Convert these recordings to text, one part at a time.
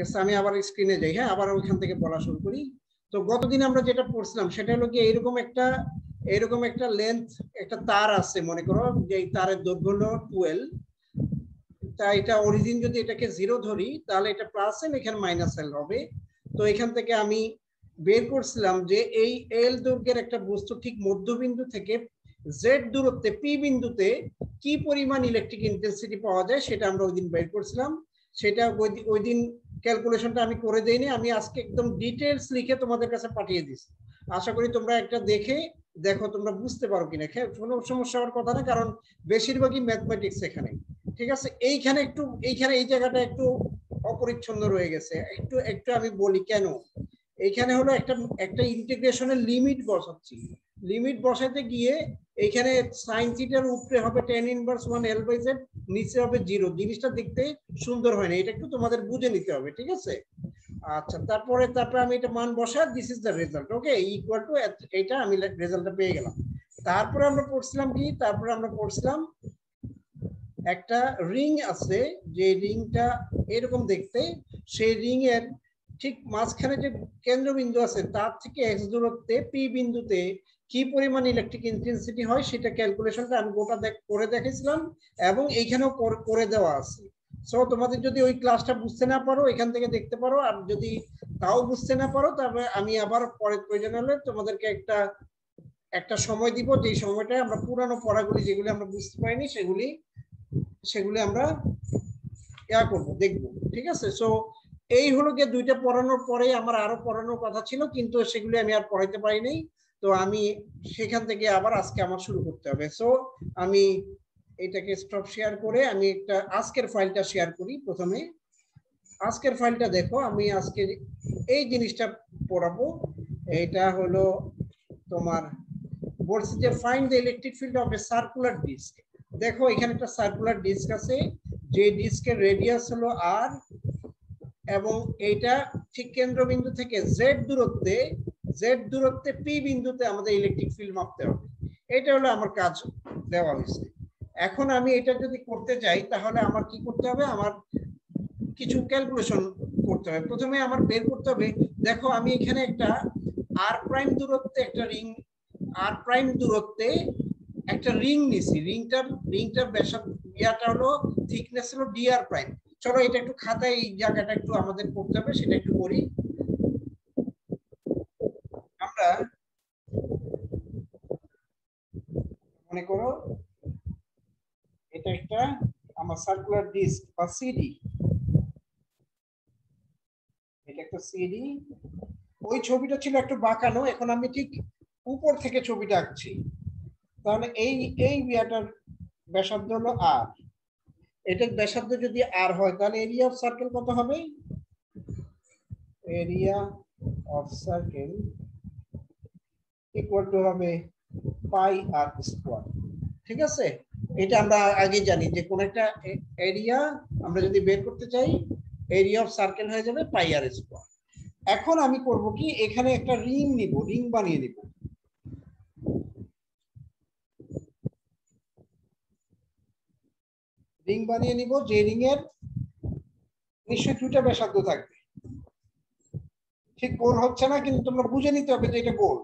ঠিক আমি আবার স্ক্রিনে যাই হ্যাঁ আবার ওইখান থেকে বলা শুরু করি। তো গতদিন আমরা যেটা পড়ছিলাম, সেটা হলো কি এইরকম একটা, এরকম একটা লেন্থ একটা তার আছে, মনে করো, যে এই তারের দৈর্ঘ্য হলো টুয়েলভ তা এটা অরিজিন যদি এটাকে জিরো ধরি, তাহলে এটা প্লাস এল এখানে মাইনাস এল হবে। তো এখান থেকে আমি বের করছিলাম যে এই এল দৈর্ঘ্যের একটা বস্তু ঠিক মধ্যবিন্দু থেকে জেড দূরত্বে পি বিন্দুতে কি পরিমাণ ইলেকট্রিক ইন্টেন্সিটি পাওয়া যায়, সেটা আমরা ওই দিন বের করছিলাম। সেটা ওই দিন ক্যালকুলেশনটা আমি করে দেইনি, আমি আজকে একদম ডিটেলস লিখে তোমাদের কাছে পাঠিয়ে দিচ্ছি আশা করি তোমরা একটা দেখে দেখো, তোমরা বুঝতে পারো কিনা। কোনো সমস্যা হওয়ার কথা না, কারণ বেশিরভাগই ম্যাথমেটিক্স এখানে ঠিক আছে? এইখানে একটু, এইখানে এই জায়গাটা একটু অপরিচ্ছন্ন রয়ে গেছে। একটু একটু আমি বলি কেন? এইখানে হলো একটা একটা ইন্টিগ্রেশনের লিমিট বসাচ্ছি। লিমিট বসাতে গিয়ে এইখানে সাইন থিটার উপরে হবে tan inverse one L by Z নিচে হবে জিরো জিনিসটা দেখতে সুন্দর হয় না, এটা একটু তোমাদের বুঝে নিতে হবে, ঠিক আছে? আচ্ছা তারপরে তারপরে আমি এটা মান বসা this is the result okay equal to এটা আমি রেজাল্টটা পেয়ে গেলাম। তারপরে আমরা পড়ছিলাম কি? তারপরে আমরা পড়ছিলাম একটা রিং আছে, যে রিংটা এরকম দেখতে, সেই রিং এর ঠিক মাঝখানে যে কেন্দ্রবিন্দু আছে, তার থেকে এক্স দূরত্বে পি বিন্দুতে কি পরিমাণ ইলেকট্রিক ইন্টেন্সিটি হয় সেটা ক্যালকুলেশনটা আমি গোটা করে দেখেছিলাম এবং এইখানেও করে দেওয়া আছে। সো তোমাদের যদি ওই ক্লাসটা বুঝতে না পারো, এখান থেকে দেখতে পারো। আর যদি তাও বুঝতে না পারো তবে আমি আবার পরে প্রয়োজন হলে তোমাদেরকে একটা একটা সময় দিব। যে সময়টায় আমরা পুরানো পড়াগুলি যেগুলি আমরা বুঝতে পারিনি, সেগুলি সেগুলি আমরা ইয়া করব, দেখব, ঠিক আছে? সো এই হলো গিয়ে দুইটা পড়ানোর পরে আমার আরও পড়ানোর কথা ছিল, কিন্তু সেগুলি আমি আর পড়াইতে পারিনি। তো আমি সেখান থেকে আবার আজকে আমার শুরু করতে হবে। সো আমি এটাকে স্টপ শেয়ার করে আমি একটা আজকের ফাইলটা শেয়ার করি প্রথমে। আজকের ফাইলটা দেখো, আমি আজকে এই জিনিসটা পড়াবো। এটা হলো তোমার বলছে যে find the electric field of a circular disc দেখো, এখানে একটা সার্কুলার ডিস্ক আছে, যে ডিস্কের রেডিয়াস হলো আর এবং এইটা ঠিক কেন্দ্রবিন্দু থেকে জেড দূরত্বে জেড দূরত্বে পি বিন্দুতে আমাদের ইলেকট্রিক ফিল্ড মাপতে হবে। এটা হলো আমার কাজ দেওয়া হয়েছে। এখন আমি এটা যদি করতে চাই তাহলে আমার কি করতে হবে? আমার কিছু ক্যালকুলেশন করতে হবে। প্রথমে আমার বের করতে হবে, দেখো আমি এখানে একটা আর প্রাইম দূরত্বে একটা রিং আর প্রাইম দূরত্বে একটা রিং নিছি। রিংটার রিংটার ব্যাসার্ধ, ইয়াটা হলো থিকনেস হলো ডিআর প্রাইম চলো এটা একটু খাতায় এই জায়গাটা একটু আমাদের করতে হবে, সেটা একটু করি। আমরা মনে করো, এটা একটা আমার সার্কুলার ডিস্ক বা সিডি এটা একটা সিডি ওই ছবিটা ছিল একটু বাঁকানো, এখন আমি ঠিক উপর থেকে ছবিটা আঁকছি। তাহলে এই এই বিয়াটার ব্যাসার্ধ হলো আর এটার ব্যাসার্ধ যদি আর হয়, তাহলে এরিয়া অফ সার্কেল কত হবে? Area of circle equal to হবে পাই আর স্কোয়ার ঠিক আছে? এটা আমরা আগে জানি যে কোন একটা এরিয়া আমরা যদি বের করতে চাই এরিয়া অফ সার্কেল হয়ে যাবে পাই আর স্কোয়ার এখন আমি করব কি, এখানে একটা রিং নিব রিং বানিয়ে নিব। রিং বানিয়ে নিব, যে রিং এর নিশ্চয়ই দুইটা ব্যাসার্ধ থাকবে। ঠিক গোল হচ্ছে না, কিন্তু তোমরা বুঝে নিতে হবে যে এটা গোল।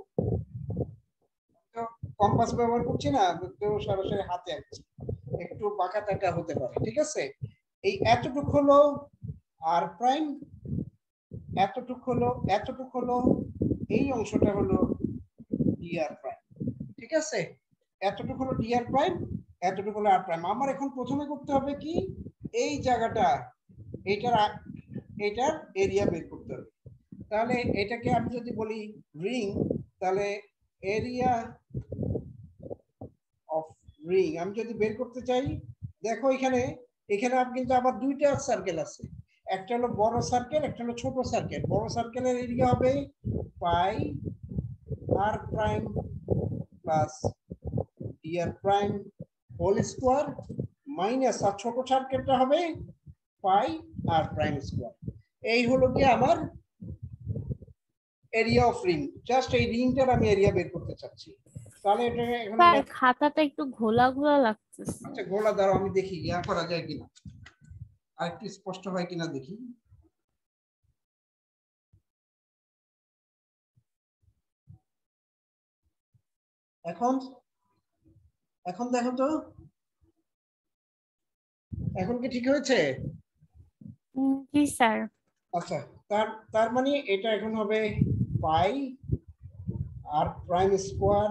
কম্পাস ব্যবহার করছি না, তো সরাসরি হাতে আঁকছি একটু বাঁকা টাকা হতে পারে, ঠিক আছে? এই এতটুক হলো আর প্রাইম এতটুক হলো এতটুক হলো, এই অংশটা হলো ডিআর প্রাইম ঠিক আছে? এতটুক হলো ডিআর প্রাইম এতটুকু হলো আর প্রাইম আমার এখন প্রথমে করতে হবে কি? এই জায়গাটা, এইটার এটার এরিয়া বের করতে হবে। তাহলে এটাকে আমি যদি বলি রিং তাহলে এরিয়া অফ রিং আমি যদি বের করতে চাই, দেখো এখানে এখানে কিন্তু আবার দুইটা সার্কেল আছে। একটা হলো বড় সার্কেল একটা হলো ছোট সার্কেল বড় সার্কেলের এরিয়া হবে pi r prime plus d r prime whole square minus r ছোট সার্কেলটা হবে পাই আর প্রাইম স্কোয়ার এই হলো কি আমার এরিয়া অফ রিং জাস্ট এই রিংটার আমি এরিয়া বের করতে চাচ্ছি। তাহলে এটা এখন খাতাটা একটু ঘোলা ঘোলা লাগছে আচ্ছা ঘোলা দাও আমি দেখি ইয়া করা যায় কিনা। আর একটু স্পষ্ট হয় কিনা দেখি। এখন এখন দেখো তো। এখন কি ঠিক হয়েছে? জি স্যার। আচ্ছা তার তার মানে এটা এখন হবে pi r prime square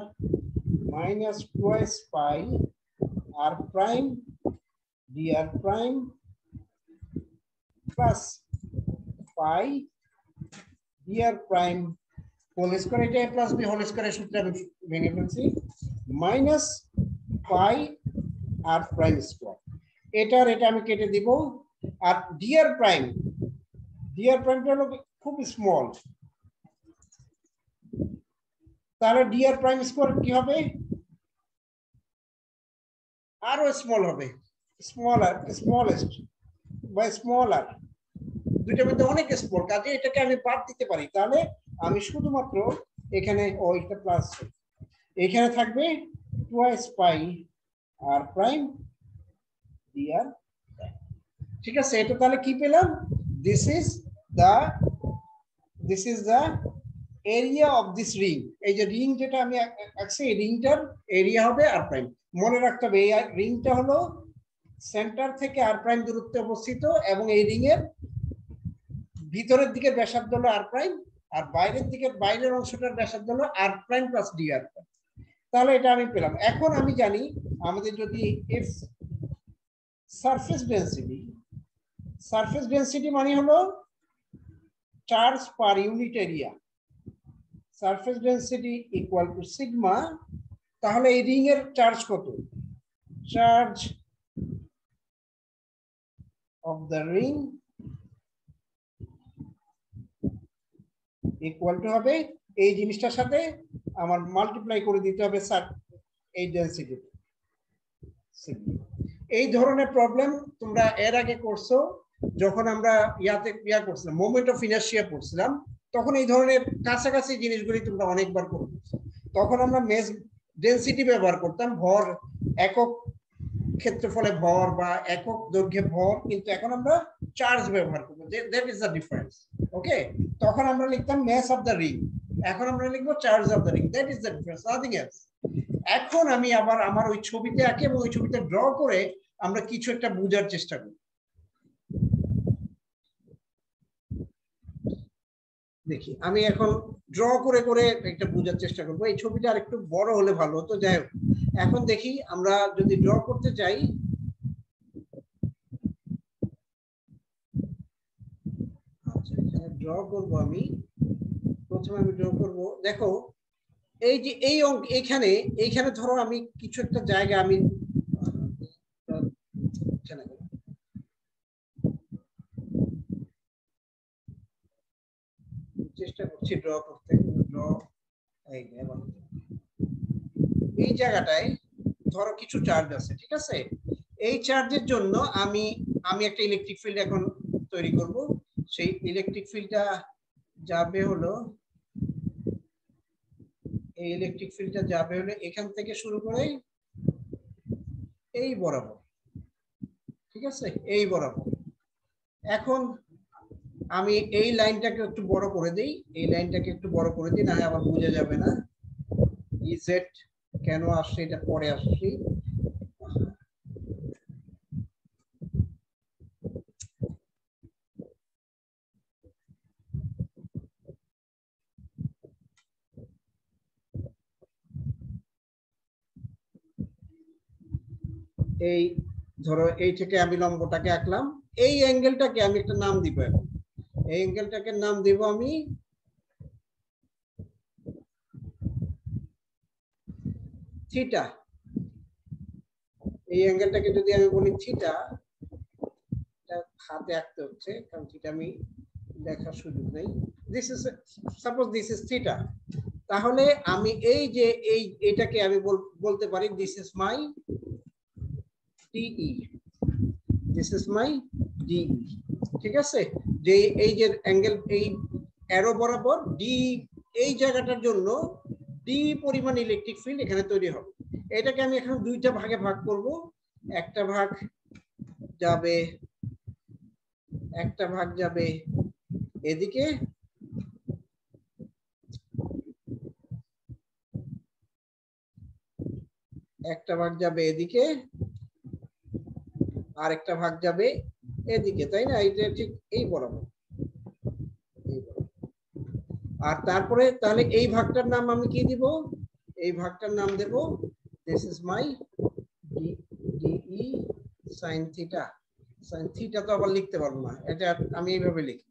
twice pi r prime d r prime plus pi d prime whole square এটা প্লাস বি হোল স্কোয়ারের সূত্রে আমি ভেঙে ফেলছি। Minus pi r prime square এটার এটা আমি কেটে দিব। আর ডি প্রাইম ডিআর প্রাইমটা হলো খুব স্মল তাহলে ডিআর প্রাইম স্কোয়ার কি হবে? আরও স্মল হবে। স্মলার স্মলেস্ট বা স্মলার দুইটার মধ্যে অনেক স্মল কাজে এটাকে আমি বাদ দিতে পারি। তাহলে আমি শুধুমাত্র এখানে ওইটা প্লাস এখানে থাকবে twice pi r prime dr ঠিক আছে, এটা তাহলে কি পেলাম? This is the this is the area of this ring. এই যে রিং যেটা আমি আঁকছি, এই রিংটার এরিয়া হবে আর প্রাইম মনে রাখতে হবে, এই রিংটা হলো সেন্টার থেকে আর প্রাইম দূরত্বে অবস্থিত এবং এই রিং এর ভিতরের দিকে ব্যাসার্ধ হলো আর প্রাইম আর বাইরের দিকের বাইরের অংশটার ব্যাসার্ধ হলো r prime plus d r prime তাহলে এটা আমি পেলাম। এখন আমি জানি আমাদের যদি F surface density surface density মানে হলো charge per unit area surface density equal to sigma তাহলে এই রিং এর চার্জ কত? Charge of the ring equal to হবে এই জিনিসটার সাথে আমার মাল্টিপ্লাই করে দিতে হবে স্যার এই ডেন্সিটি এই ধরনের প্রবলেম তোমরা এর আগে করছ, যখন আমরা ইয়াতে, ইয়া করছিলাম মোমেন্ট অফ ইনার্শিয়া পড়ছিলাম তখন এই ধরনের কাছাকাছি জিনিসগুলি তোমরা অনেকবার করে। তখন আমরা মেজ ডেন্সিটি ব্যবহার করতাম, ভর একক ক্ষেত্রফলে ভর বা একক দৈর্ঘ্যে ভর, কিন্তু এখন আমরা চার্জ ব্যবহার করব। That is the difference okay তখন আমরা লিখতাম মেস অফ দ্য রিং এখন আমরা লিখব charge of the ring that is the difference nothing else এখন আমি আবার আমার ওই ছবিতে আঁকে এবং ওই ছবিতে ড্র করে আমরা কিছু একটা বোঝার চেষ্টা করি। দেখি, আমি এখন ড্র করে করে একটা বোঝার চেষ্টা করব। এই ছবিটা আর একটু বড় হলে ভালো হতো, যাই হোক। এখন দেখি, আমরা যদি ড্র করতে চাই আচ্ছা ড্র করব আমি। প্রথমে আমি ড্র করব। দেখো, এই যে, এই অঙ্ক এখানে এইখানে ধরো আমি কিছু একটা জায়গা আমি চেষ্টা করছি ড্র করতে ড্র এই এই জায়গাটায় ধরো কিছু চার্জ আছে, ঠিক আছে? এই চার্জের জন্য আমি আমি একটা ইলেকট্রিক ফিল্ড এখন তৈরি করব। সেই ইলেকট্রিক ফিল্ডটা যাবে হলো, এই ইলেকট্রিক ফিল্ডটা যাবে হলো এখান থেকে শুরু করে এই বরাবর, ঠিক আছে? এই বরাবর। এখন আমি এই লাইনটাকে একটু বড় করে দিই, এই লাইনটাকে একটু বড় করে দিই না আবার বোঝা যাবে না। ইজেড কেন আসছে, এটা পরে আসছি। এই, ধরো এই থেকে আমি লম্বটাকে আঁকলাম। এই অ্যাঙ্গেলটাকে আমি একটা নাম দিব এখন। এই অ্যাঙ্গেলটাকে নাম দিব আমি। থিটা। এই অ্যাঙ্গেলটাকে যদি আমি বলি থিটা হাতে আঁকতে হচ্ছে, কারণ থিটা আমি দেখার সুযোগ নেই। This is suppose this is theta. তাহলে আমি এই যে এই, এটাকে আমি বলতে পারি this is my d E this is my d E ঠিক আছে? যে এই যে অ্যাঙ্গেল এই অ্যারো বরাবর ডি এই জায়গাটার জন্য ডি পরিমাণ ইলেকট্রিক ফিল্ড এখানে তৈরি হবে। এটাকে আমি এখন দুইটা ভাগে ভাগ করব। একটা ভাগ যাবে, একটা ভাগ যাবে এদিকে। একটা ভাগ যাবে এদিকে। আর একটা ভাগ যাবে এদিকে, তাই না? এইটা ঠিক এই বরাবর। আর তারপরে তাহলে এই ভাগটার নাম আমি কি দিব? এই ভাগটার নাম দেব this is my d E sine theta sine theta তো আবার লিখতে পারব না, এটা আমি এইভাবে লিখি।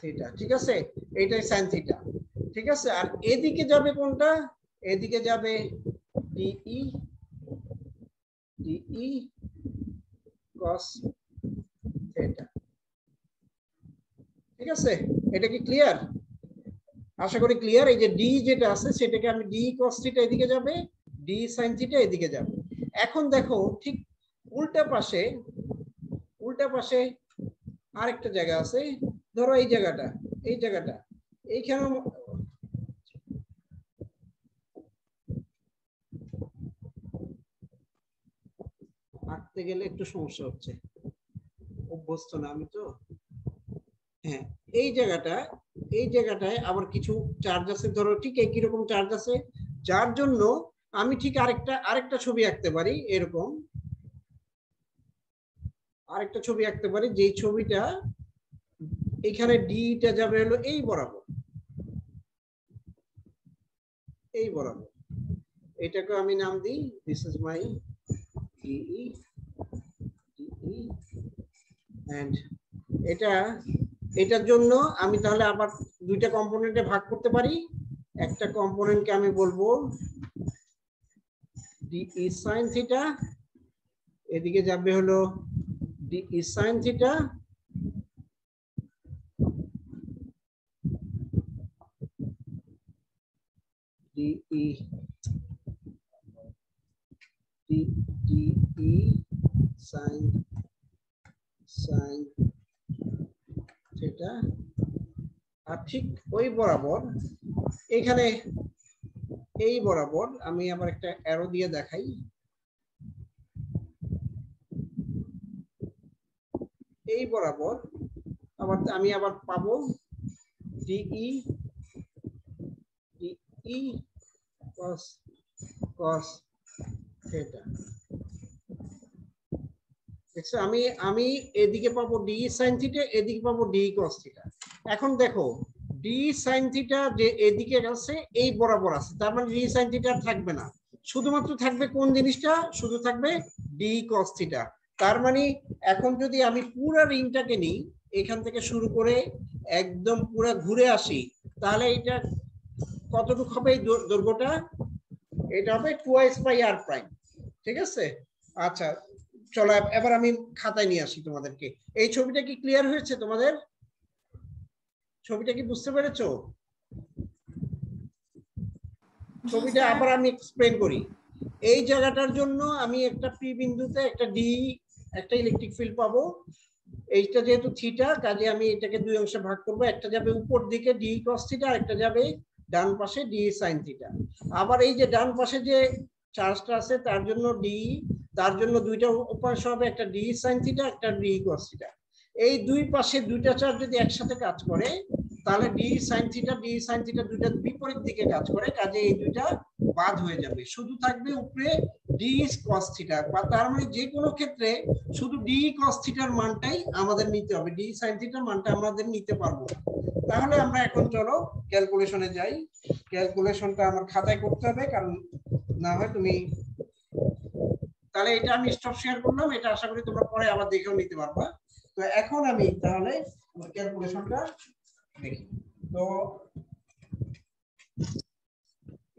থিটা ঠিক আছে? এইটাই সাইন থিটা ঠিক আছে? আর এদিকে যাবে কোনটা? এদিকে যাবে ডিই ডিই cos থিটা ঠিক আছে? এটা কি ক্লিয়ার আশা করি ক্লিয়ার এই যে ডি যেটা আছে, সেটাকে আমি ডি cos থিটা এদিকে যাবে ডি sin থিটা এদিকে যাবে। এখন দেখো, ঠিক উল্টা পাশে উল্টা পাশে আরেকটা জায়গা আছে। ধরো এই জায়গাটা এই জায়গাটা। এইখানে আঁকতে গেলে একটু সমস্যা হচ্ছে। অভ্যস্ত না আমি তো। হ্যাঁ। এই জায়গাটা, এই জায়গাটায় আবার কিছু চার্জ আছে, ধরো ঠিক একই রকম চার্জ আছে, যার জন্য আমি ঠিক আরেকটা আরেকটা ছবি আঁকতে পারি, এরকম। আরেকটা ছবি আঁকতে পারি, যেই ছবিটা এখানে ডিটা যাবে হলো এই বরাবর। এই বরাবর। এটাকে আমি নাম দিই this is my d E d E and এটা এটার জন্য আমি তাহলে আবার দুইটা কম্পোনেন্টে ভাগ করতে পারি। একটা কম্পোনেন্টকে আমি বলব ডিই সাইন থিটা এদিকে যাবে হলো d E sine theta d E d E sine sine theta আর ঠিক ওই বরাবর, এখানে এই বরাবর আমি আবার একটা অ্যারো দিয়ে দেখাই। এই বরাবর আবার আমি আবার পাবো ডিই ডিই cos থিটা আমি আমি এদিকে পাবো ডি সাইন থিটা এদিকে পাবো ডি cos থিটা এখন দেখো ডি সাইন থিটা যে এদিকে আছে এই বরাবর আছে। তার মানে ডি সাইন থিটা থাকবে না। শুধুমাত্র থাকবে কোন জিনিসটা? শুধু থাকবে ডি cos থিটা তার মানে এখন যদি আমি পুরো রিংটাকে নিই, এখান থেকে শুরু করে একদম পুরো ঘুরে আসি, তাহলে এটা কতটুকু হবে এই দৈর্ঘ্যটা? এটা হবে টুয়াইস বাই আর প্রাইম। ঠিক আছে? আচ্ছা চলো এবার আমি খাতায় নিয়ে আসি তোমাদেরকে। এই ছবিটা কি ক্লিয়ার হয়েছে তোমাদের? ছবিটা কি বুঝতে পেরেছ? ছবিটা আবার আমি এক্সপ্লেন করি। এই জায়গাটার জন্য আমি একটা পি বিন্দুতে একটা ডি একটা ইলেকট্রিক ফিল্ড পাবো। এইটা যেহেতু থিটা কাজে আমি এটাকে দুই অংশে ভাগ করব। একটা যাবে উপর দিকে ডি cos থিটা আর একটা যাবে ডান পাশে ডি সাইন থিটা আবার এই যে ডান পাশে যে চার্জটা আছে তার জন্য ডি তার জন্য দুইটা উপাংশ হবে একটা ডি sin থিটা, একটা ডি cos থিটা। এই দুই পাশে দুইটা চার্জ যদি একসাথে কাজ করে, তাহলে d sin theta d sin theta দুইটা বিপরীত দিকে কাজ করে, কাজে এই দুইটা বাদ হয়ে যাবে। শুধু থাকবে উপরে ডি cos থিটা, বা তার মানে যে কোনো ক্ষেত্রে শুধু ডি cos থিটার মানটাই আমাদের নিতে হবে। ডি sin থিটার মানটা আমাদের নিতে পারব তাহলে আমরা এখন চলো ক্যালকুলেশনে যাই। ক্যালকুলেশনটা আমার খাতায় করতে হবে, কারণ না হয় তুমি তাহলে এটা আমি স্টপ শেয়ার করলাম, এটা আশা করি তোমরা পরে আবার দেখেও নিতে পারবা। তো এখন আমি তাহলে ক্যালকুলেশনটা দেখি। তো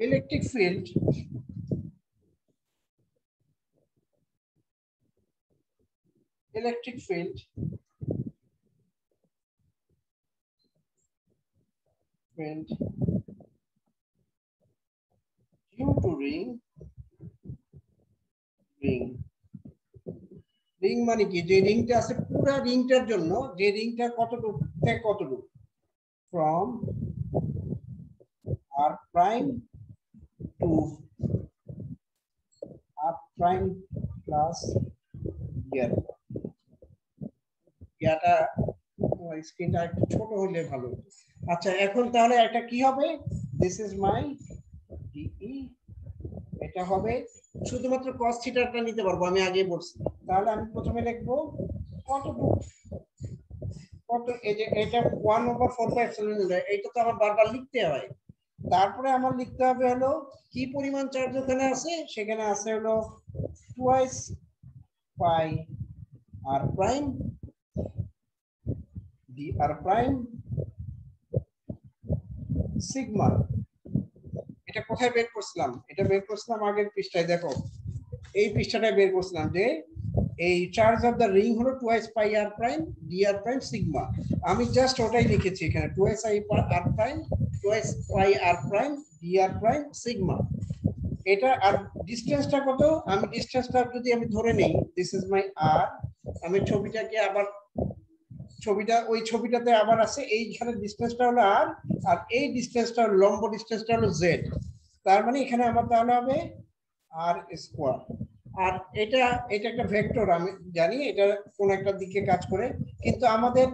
electric field electric field field due to ring ring. Ring মানে কি? যে রিংটা আছে, পুরো রিংটার জন্য যে রিংটা কতটুকু থেকে কতটুকু? From r prime to r prime plus gear ইয়াটা স্ক্রিনটা একটু ছোট হলে ভালো আচ্ছা এখন তাহলে এটা কি হবে? দিস ইজ মাই ডিই এটা হবে। শুধুমাত্র কস থিটাটা নিতে পারব, আমি আগে বলছি। তাহলে আমি প্রথমে লিখব কত যে এটা one over four by epsilon এইটা তো আমার বারবার লিখতে হয়। তারপরে আমার লিখতে হবে হলো, কি পরিমাণ চার্জ ওখানে আছে? সেখানে আছে হলো twice pi r prime d r prime sigma এটা কোথায় বের করছিলাম? এটা বের করছিলাম আগের পৃষ্ঠায়, দেখো। এই পৃষ্ঠাটায় বের করছিলাম যে, এই চার্জ অফ দ্য রিং হলো twice pi r prime d r prime sigma আমি জাস্ট ওটাই লিখেছি এখানে twice I r prime twice pi r prime d r prime sigma এটা আর ডিসটেন্সটা কত? আমি ডিসটেন্সটা যদি আমি ধরে নেই দিস ইজ মাই আর আমি ছবিটাকে আবার ছবিটা, ওই ছবিটাতে আবার আছে, এইখানে ডিসটেন্সটা হলো আর আর এই ডিসটেন্সটা লম্ব ডিসটেন্সটা হলো জেড তার মানে এখানে আমার তাহলে হবে আর স্কোয়ার আর এটা এটা একটা ভেক্টর আমি জানি এটা কোন একটা দিকে কাজ করে, কিন্তু আমাদের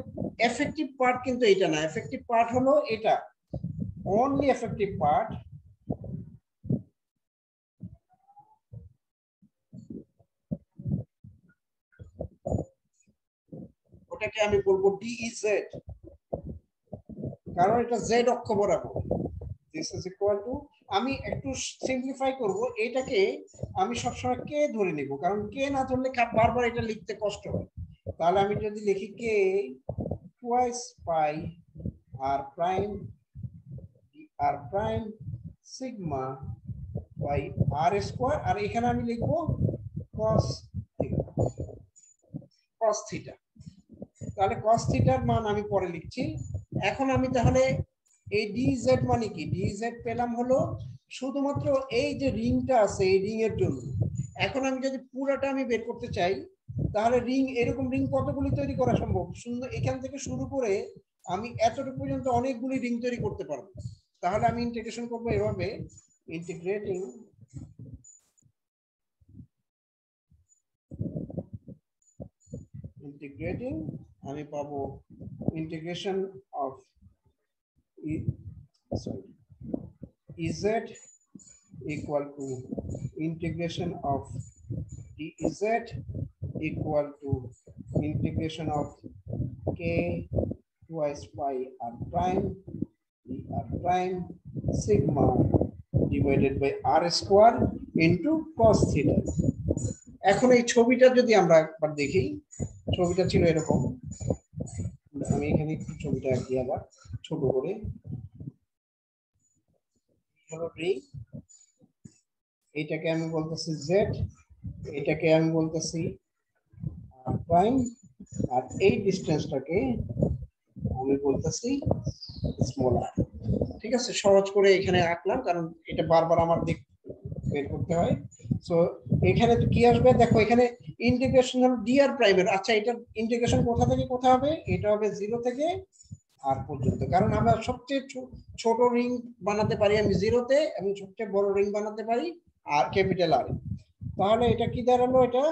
এফেক্টিভ পার্ট কিন্তু এটা না। এফেক্টিভ পার্ট হলো এটা। অনলি এফেক্টিভ পার্ট ওটাকে আমি বলব ডিইজেড কারণ এটা জেড অক্ষ বরাবর। দিস ইজ ইকুয়াল টু আমি একটু সিম্পলিফাই করব, এটাকে আমি সবসময় কে ধরে নেব? কারণ কে না ধরলে বারবার এটা লিখতে কষ্ট হয়। তাহলে আমি যদি লিখি k twice pi r prime r prime sigma by r square আর এখানে আমি লিখব কস কস থিটা তাহলে কস থিটার মান আমি পরে লিখছি। এখন আমি তাহলে এই ডিজেড মানে কি? ডিজেড পেলাম হলো শুধুমাত্র এই যে রিংটা আছে, এই রিং এর জন্য। এখন আমি যদি পুরোটা আমি বের করতে চাই, তাহলে রিং, এরকম রিং কতগুলি তৈরি করা সম্ভব? সুন্দর এখান থেকে শুরু করে আমি এতটুকু পর্যন্ত অনেকগুলি রিং তৈরি করতে পারব। তাহলে আমি ইন্টিগ্রেশন করব এভাবে। ইন্টিগ্রেটিং ইন্টিগ্রেটিং আমি পাবো integration of sorry ez equal to integration of dz equal to integration of k twice pi r prime r prime sigma divided by r square into cos theta এখন এই ছবিটা যদি আমরা একবার দেখি, ছবিটা ছিল এরকম। আমি এখানে একটু ছবিটা আঁকি আবার, ছোট করে। এইটাকে আমি বলতেছি জেড এটাকে আমি বলতেছি প্রাইম আর এই ডিস্টেন্সটাকে আমি বলতেছি স্মল আর ঠিক আছে? সহজ করে এখানে আঁকলাম, কারণ এটা বারবার আমার দিক বের করতে হয়। সো এখানে কি আসবে? দেখো, এখানে ইন্টিগ্রেশন হলো ডিআর প্রাইমের আচ্ছা এটা ইন্টিগ্রেশন কোথা থেকে কোথা হবে? এটা হবে জিরো থেকে আর পর্যন্ত। কারণ আমরা সবচেয়ে ছোট রিং বানাতে পারি আমি জিরোতে এবং সবচেয়ে বড় রিং বানাতে পারি আর ক্যাপিটাল আর তাহলে এটা কি দাঁড়াল এটা?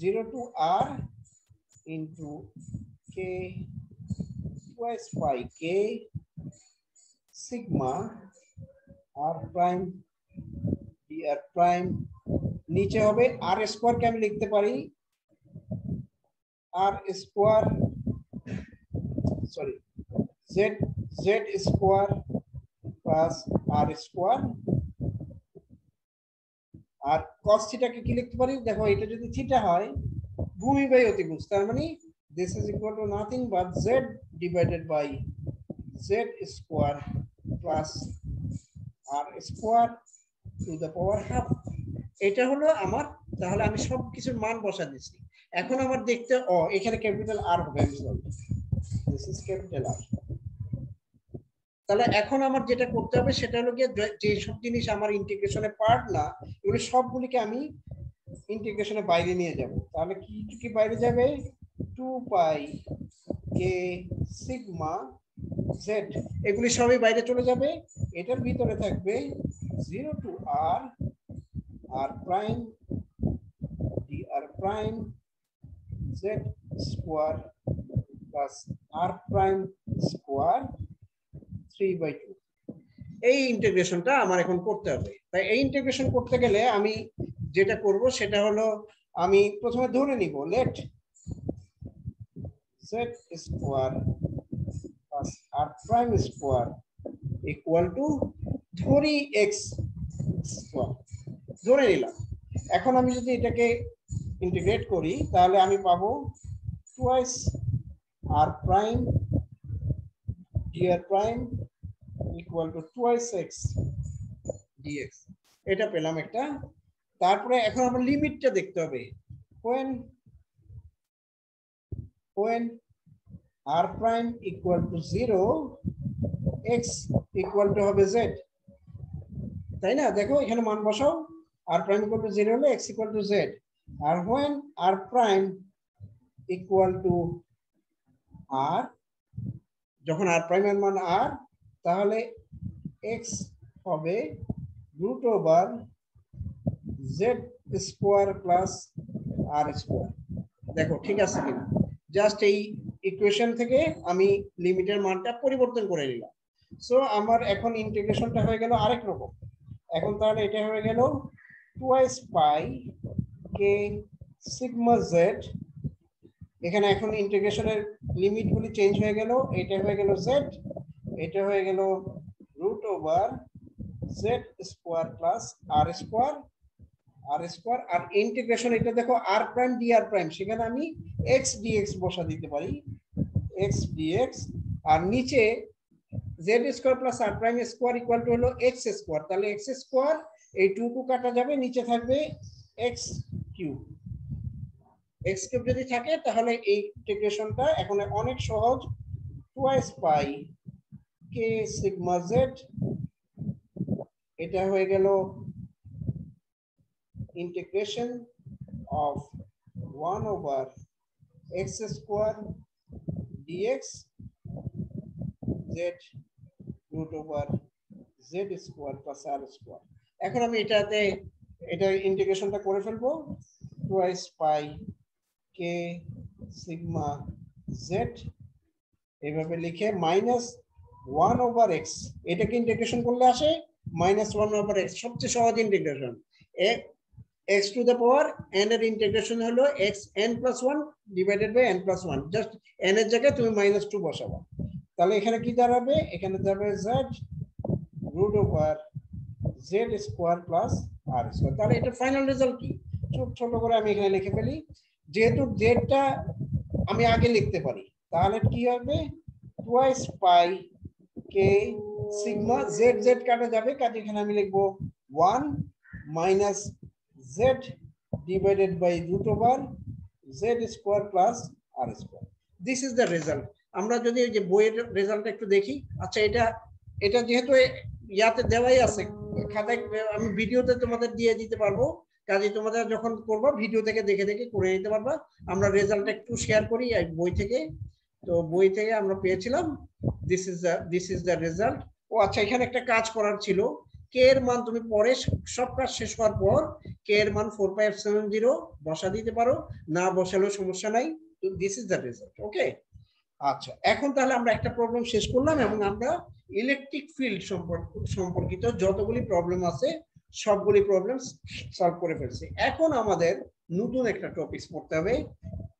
Zero to r into k twice pi k sigma r prime d r prime নিচে হবে আর স্কোয়ারকে আমি লিখতে পারি r square sorry z z square plus r square আর cos থিটা কে কি লিখতে পারি দেখো এটা যদি থিটা হয় ভূমি বাই অতিভুজ তার মানে this is equal to nothing but z divided by z square plus r square to the power half এটা হলো আমার, তাহলে আমি সব কিছুর মান বসা দিচ্ছি। এখন আমার দেখতে, ও, এখানে ক্যাপিটাল আর হবে, আমি বলব। দিস ইজ ক্যাপিটাল আর তাহলে এখন আমার যেটা করতে হবে, সেটা হলো গিয়ে যে সব জিনিস আমার ইন্টিগ্রেশনে পার্ট না, এগুলো সবগুলিকে আমি ইন্টিগ্রেশনে বাইরে নিয়ে যাব। তাহলে কি কি বাইরে যাবে? Two pi k sigma z এগুলি সবই বাইরে চলে যাবে। এটার ভিতরে থাকবে zero to r r prime d r prime z square plus r prime square three by two এই ইন্টিগ্রেশনটা আমার এখন করতে হবে। তাই এই ইন্টিগ্রেশন করতে গেলে আমি যেটা করব সেটা হলো আমি প্রথমে ধরে নিব let z square plus r prime square equal to ধরি এক্স ধরে নিলাম। এখন আমি যদি এটাকে ইন্টিগ্রেট করি, তাহলে আমি পাবো twice r prime d r prime equal to twice x d x এটা পেলাম একটা। তারপরে এখন আমার লিমিটটা দেখতে হবে। when when r prime equal to 0 x equal to হবে z তাই না? দেখো, এখানে মান বসাও। আর প্রাইম equal টু 0 হলে x equal to z r when r prime equal to r যখন আর এর মান আর তাহলে এক্স হবে root over z square plus r square দেখো, ঠিক আছে কিনা? জাস্ট এই ইকুয়েশন থেকে আমি লিমিটের মানটা পরিবর্তন করে নিলাম। সো আমার এখন ইন্টিগ্রেশনটা হয়ে গেল আরেক রকম। এখন তাহলে এটা হয়ে গেল twice pi k sigma z এখানে এখন ইন্টিগ্রেশনের লিমিটগুলি চেঞ্জ হয়ে গেল, এটা হয়ে গেল জেড এটা হয়ে গেল root over z square plus r square r square আর ইন্টিগ্রেশন এটা দেখো r prime d r prime সেখানে আমি এক্স ডিএক্স বসা দিতে পারি এক্স ডিএক্স আর নিচে z square plus r prime square equal to হলো এক্স স্কোয়ার তাহলে এক্স স্কোয়ার এই টু টু কাটা যাবে, নিচে থাকবে এক্স কিউব এক্স কিউব যদি থাকে, তাহলে এই ইন্টিগ্রেশনটা এখন অনেক সহজ। Twice pi k sigma z এটা হয়ে গেল integration of 1 over x square dx z root over z square plus r square. এখন আমি এটাতে, এটা ইন্টিগ্রেশনটা করে ফেলব। Twice pi k sigma z এইভাবে লিখে মাইনাস ওয়ান ওভার এক্স এটাকে ইন্টিগ্রেশন করলে আসে মাইনাস ওয়ান ওভার এক্স সবচেয়ে সহজ integration x to the power n এর ইন্টিগ্রেশন হলো x n plus one divided by n plus 1 just n এর জায়গায় তুমি মাইনাস টু বসাবা। তাহলে এখানে কি দাঁড়াবে? এখানে দাঁড়াবে z root over z square plus r square তাহলে এটা ফাইনাল রেজাল্ট কি? ছোট ছোট করে আমি এখানে লিখে ফেলি। যেহেতু জেডটা আমি আগে লিখতে পারি, তাহলে কি হবে? Twice pi k sigma z z কাটা যাবে কাজে এখানে আমি লিখব one minus z divided by root over z square plus r square. This is the result. আমরা যদি এই যে বইয়ের রেজাল্টটা একটু দেখি আচ্ছা এটা এটা যেহেতু ইয়াতে দেওয়াই আছে খাতায় আমি ভিডিওতে তোমাদের দিয়ে দিতে পারব কাজে তোমাদের যখন করব, ভিডিও থেকে দেখে দেখে করে নিতে পারবা। আমরা রেজাল্টটা একটু শেয়ার করি বই থেকে। তো বই থেকে আমরা পেয়েছিলাম this is the this is the result ও আচ্ছা এখানে একটা কাজ করার ছিল। কে এর মান তুমি পরে সব কাজ শেষ হওয়ার পর কে এর মান ফোর ফাইভ সেভেন জিরো বসা দিতে পারো। না বসালেও সমস্যা নাই। This is the result okay আচ্ছা এখন তাহলে আমরা একটা প্রবলেম শেষ করলাম এবং আমরা ইলেকট্রিক ফিল্ড সম্পর্কিত যতগুলি প্রবলেম আছে, সবগুলি প্রবলেম সলভ করে ফেলছি। এখন আমাদের নতুন একটা টপিক পড়তে হবে।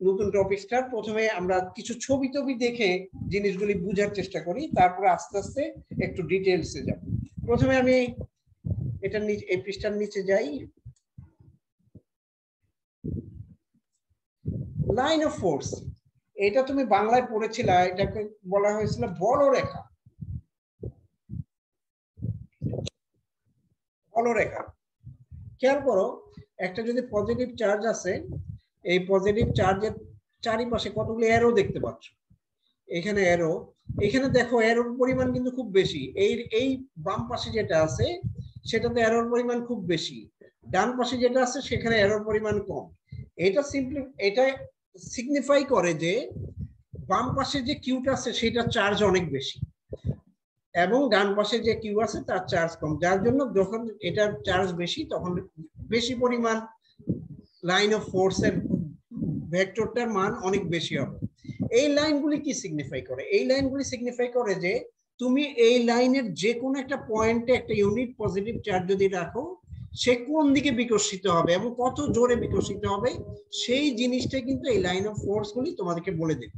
নতুন টপিকটার প্রথমে আমরা কিছু ছবি টবি দেখে জিনিসগুলি বুঝার চেষ্টা করি, তারপরে আস্তে আস্তে একটু ডিটেলসে যাব। প্রথমে আমি এটার নিচে, এই পৃষ্ঠার নিচে যাই। লাইন অফ ফোর্স এটা তুমি বাংলায় পড়েছিল, এটাকে বলা হয়েছিল বড় রেখা বড় রেখা খেয়াল করো, একটা যদি পজিটিভ চার্জ আছে এই পজিটিভ চার্জের চারিপাশে কতগুলো অ্যারো দেখতে পাচ্ছ? এখানে অ্যারো এখানে দেখো অ্যারোর পরিমাণ কিন্তু খুব বেশি। এই এই বাম পাশে যেটা আছে, সেটাতে অ্যারোর পরিমাণ খুব বেশি। ডান পাশে যেটা আছে, সেখানে অ্যারোর পরিমাণ কম। এটা সিম্পলি এটা সিগনিফাই করে যে বাম পাশে যে কিউটা আছে সেটা চার্জ অনেক বেশি। এবং ডান পাশে যে কিউ আছে, তার চার্জ কম। যার জন্য যখন এটার চার্জ বেশি, তখন বেশি পরিমাণ লাইন অফ ফোর্সের ভেক্টরটার মান অনেক বেশি হবে। এই লাইনগুলি কি সিগনিফাই করে? এই লাইনগুলি সিগনিফাই করে যে তুমি এই লাইনের যে কোনো একটা পয়েন্টে একটা ইউনিট পজিটিভ চার্জ যদি রাখো সে কোন দিকে বিকশিত হবে এবং কত জোরে বিকশিত হবে, সেই জিনিসটা কিন্তু এই লাইন অফ ফোর্স গুলি তোমাদেরকে বলে দেবে।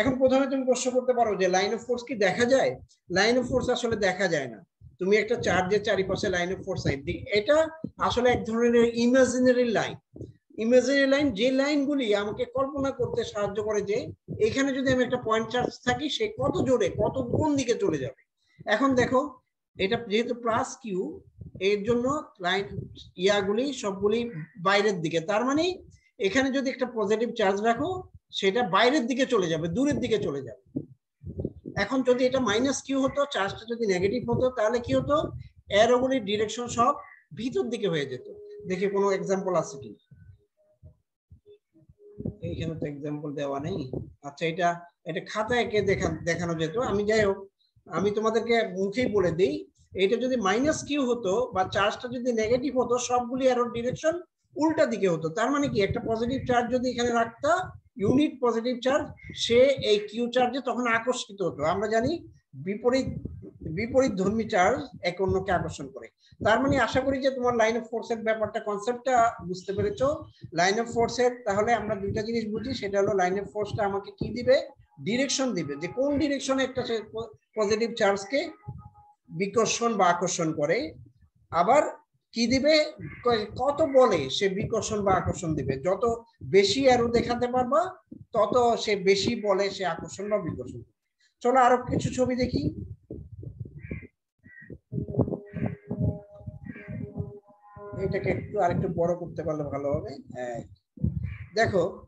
এখন প্রথমে তুমি প্রশ্ন করতে পারো যে লাইন অফ ফোর্স কি দেখা যায়? লাইন অফ ফোর্স আসলে দেখা যায় না। তুমি একটা চার্জের চারিপাশে লাইন অফ ফোর্স সাইড এটা আসলে এক ধরনের ইমাজিনারি লাইন ইমাজিনারি লাইন যে লাইনগুলি আমাকে কল্পনা করতে সাহায্য করে যে এখানে যদি আমি একটা পয়েন্ট চার্জ থাকি, সে কত জোরে, কত কোন দিকে চলে যাবে। এখন দেখো, এটা যেহেতু প্লাস কিউ এর জন্য লাইন ইয়াগুলি সবগুলি বাইরের দিকে। তার মানে এখানে যদি একটা পজিটিভ চার্জ রাখো, সেটা বাইরের দিকে চলে যাবে, দূরের দিকে চলে যাবে। এখন যদি এটা মাইনাস কিউ হতো চার্জটা যদি নেগেটিভ হতো, তাহলে কি হতো? অ্যারোগুলির ডিরেকশন সব ভিতর দিকে হয়ে যেত। দেখে কোনো এক্সাম্পল আছে কি? এইখানে তো এক্সাম্পল দেওয়া নেই। আচ্ছা এটা এটা খাতায় এঁকে দেখা, দেখানো যেত? আমি যাই হোক, আমি তোমাদেরকে মুখেই বলে দিই। এটা যদি মাইনাস কিউ হতো বা চার্জটা যদি নেগেটিভ হতো, সবগুলি অ্যারোর ডিরেকশন উল্টা দিকে হতো। তার মানে কি? একটা পজিটিভ চার্জ যদি এখানে রাখতা ইউনিট পজিটিভ চার্জ সে এই কিউ চার্জে তখন আকর্ষিত হতো। আমরা জানি বিপরীত বিপরীত ধর্মী চার্জ এক অন্যকে আকর্ষণ করে। তার মানে আশা করি যে তোমার লাইন অফ ফোর্সের ব্যাপারটা কনসেপ্টটা বুঝতে পেরেছ। লাইন অফ ফোর্সের তাহলে আমরা দুইটা জিনিস বুঝি। সেটা হলো লাইন অফ ফোর্সটা আমাকে কি দিবে? ডিরেকশন দিবে। যে কোন ডিরেকশনে একটা পজিটিভ চার্জকে বিকর্ষণ বা আকর্ষণ করে। আবার কি দিবে? কত বলে সে বিকর্ষণ বা আকর্ষণ দিবে? যত বেশি অ্যারো দেখাতে পারবা, তত সে বেশি বলে সে আকর্ষণ বা বিকর্ষণ। চলো আরও কিছু ছবি দেখি। এটাকে একটু আরেকটু বড় করতে পারলে ভালো হবে। হ্যাঁ। দেখো,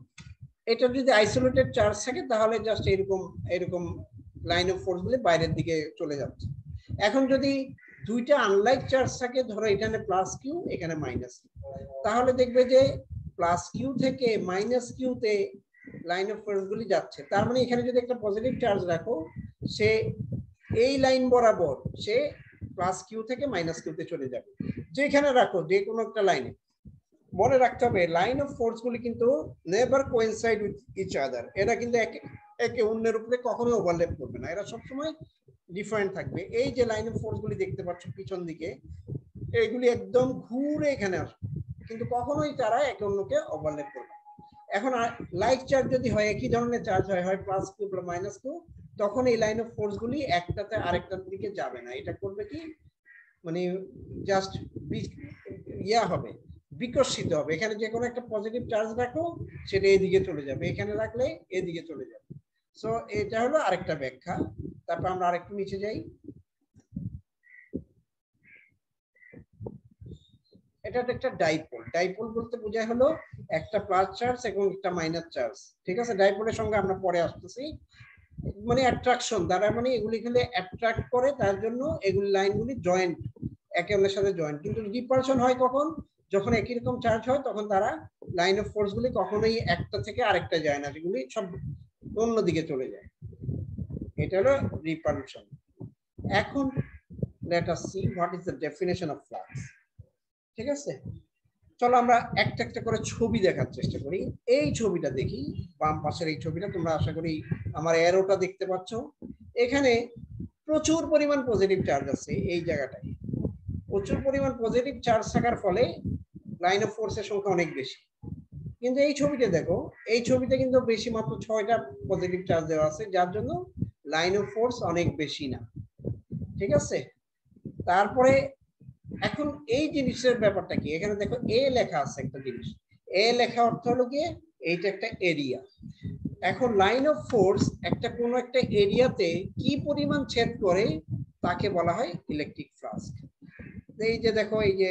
এটা যদি আইসোলেটেড চার্জ থাকে, তাহলে জাস্ট এরকম এরকম লাইন অফ ফোর্স গুলি বাইরের দিকে চলে যাচ্ছে। এখন যদি দুইটা আনলাইক চার্জ থাকে, ধরো এখানে প্লাস কিউ এখানে মাইনাস তাহলে দেখবে যে প্লাস কিউ থেকে মাইনাস কিউতে লাইন অফ ফোর্স গুলি যাচ্ছে। তার মানে এখানে যদি একটা পজিটিভ চার্জ রাখো, সে এই লাইন বরাবর সে প্লাস কিউ থেকে মাইনাস কিউতে চলে যাবে। যেখানে রাখো, যে কোনো একটা লাইনে মনে রাখতে হবে লাইন অফ ফোর্স গুলি কিন্তু never coincide with each other এরা কিন্তু একে একে অন্যের উপরে কখনোই ওভারল্যাপ করবে না। এরা সবসময় ডিফারেন্ট থাকবে। এই যে লাইন অফ ফোর্স গুলি দেখতে পাচ্ছ পিছন দিকে, এগুলি একদম ঘুরে এখানে আসবে। কিন্তু কখনোই তারা একে অন্যকে ওভারল্যাপ করবে এখন লাইক চার্জ যদি হয়, একই ধরনের চার্জ হয় হয় প্লাস কিউ বা মাইনাস কিউ তখন এই লাইন অফ ফোর্স গুলি একটাতে আরেকটার দিকে যাবে না। এটা করবে কি? মানে জাস্ট ইয়া হবে, বিকশিত হবে। এখানে যে কোনো একটা পজিটিভ চার্জ রাখো, সেটা এদিকে চলে যাবে। এখানে রাখলে এদিকে চলে যাবে। সো এটা হলো আরেকটা ব্যাখ্যা। তারপর আমরা আরেকটু নিচে যাই। এটা একটা ডাইপোল। ডাইপোল বলতে বোঝায় হলো একটা প্লাস চার্জ এবং একটা মাইনাস চার্জ ঠিক আছে? ডাইপোলের সঙ্গে আমরা পরে আসতেছি। মানে অ্যাট্রাকশন দ্বারা মানে এগুলি খেলে অ্যাট্রাক্ট করে, তার জন্য এগুলি লাইনগুলি জয়েন্ট একে অন্যের সাথে জয়েন্ট কিন্তু রিপালশন হয় কখন যখন একই রকম চার্জ হয়, তখন তারা লাইন অফ ফোর্স গুলি কখনোই একটা থেকে আরেকটা যায় না। সেগুলি সব অন্যদিকে চলে যায়। এটা হলো রিপালশন এখন let us see what is the definition of flux ঠিক আছে? চলো আমরা একটা একটা করে ছবি দেখার চেষ্টা করি। এই ছবিটা দেখি, বাম পাশের এই ছবিটা তোমরা আশা করি আমার এরোটা দেখতে পাচ্ছ। এখানে প্রচুর পরিমাণ পজিটিভ চার্জ আছে এই জায়গাটায়। প্রচুর পরিমাণ পজিটিভ চার্জ থাকার ফলে লাইন অফ ফোর্সের সংখ্যা অনেক বেশি। কিন্তু এই ছবিটা দেখো, এই ছবিতে কিন্তু বেশি মাত্র ছয়টা পজিটিভ চার্জ দেওয়া আছে, যার জন্য লাইন অফ ফোর্স অনেক বেশি না। ঠিক আছে? তারপরে এখন এই জিনিসের ব্যাপারটা কি? এখানে দেখো এ লেখা আছে একটা জিনিস। এ লেখা অর্থ হলো গিয়ে এইটা একটা এরিয়া এখন লাইন অফ ফোর্স একটা কোনো একটা এরিয়াতে কি পরিমাণ ছেদ করে তাকে বলা হয় ইলেকট্রিক ফ্লাস্ক এই যে দেখো, এই যে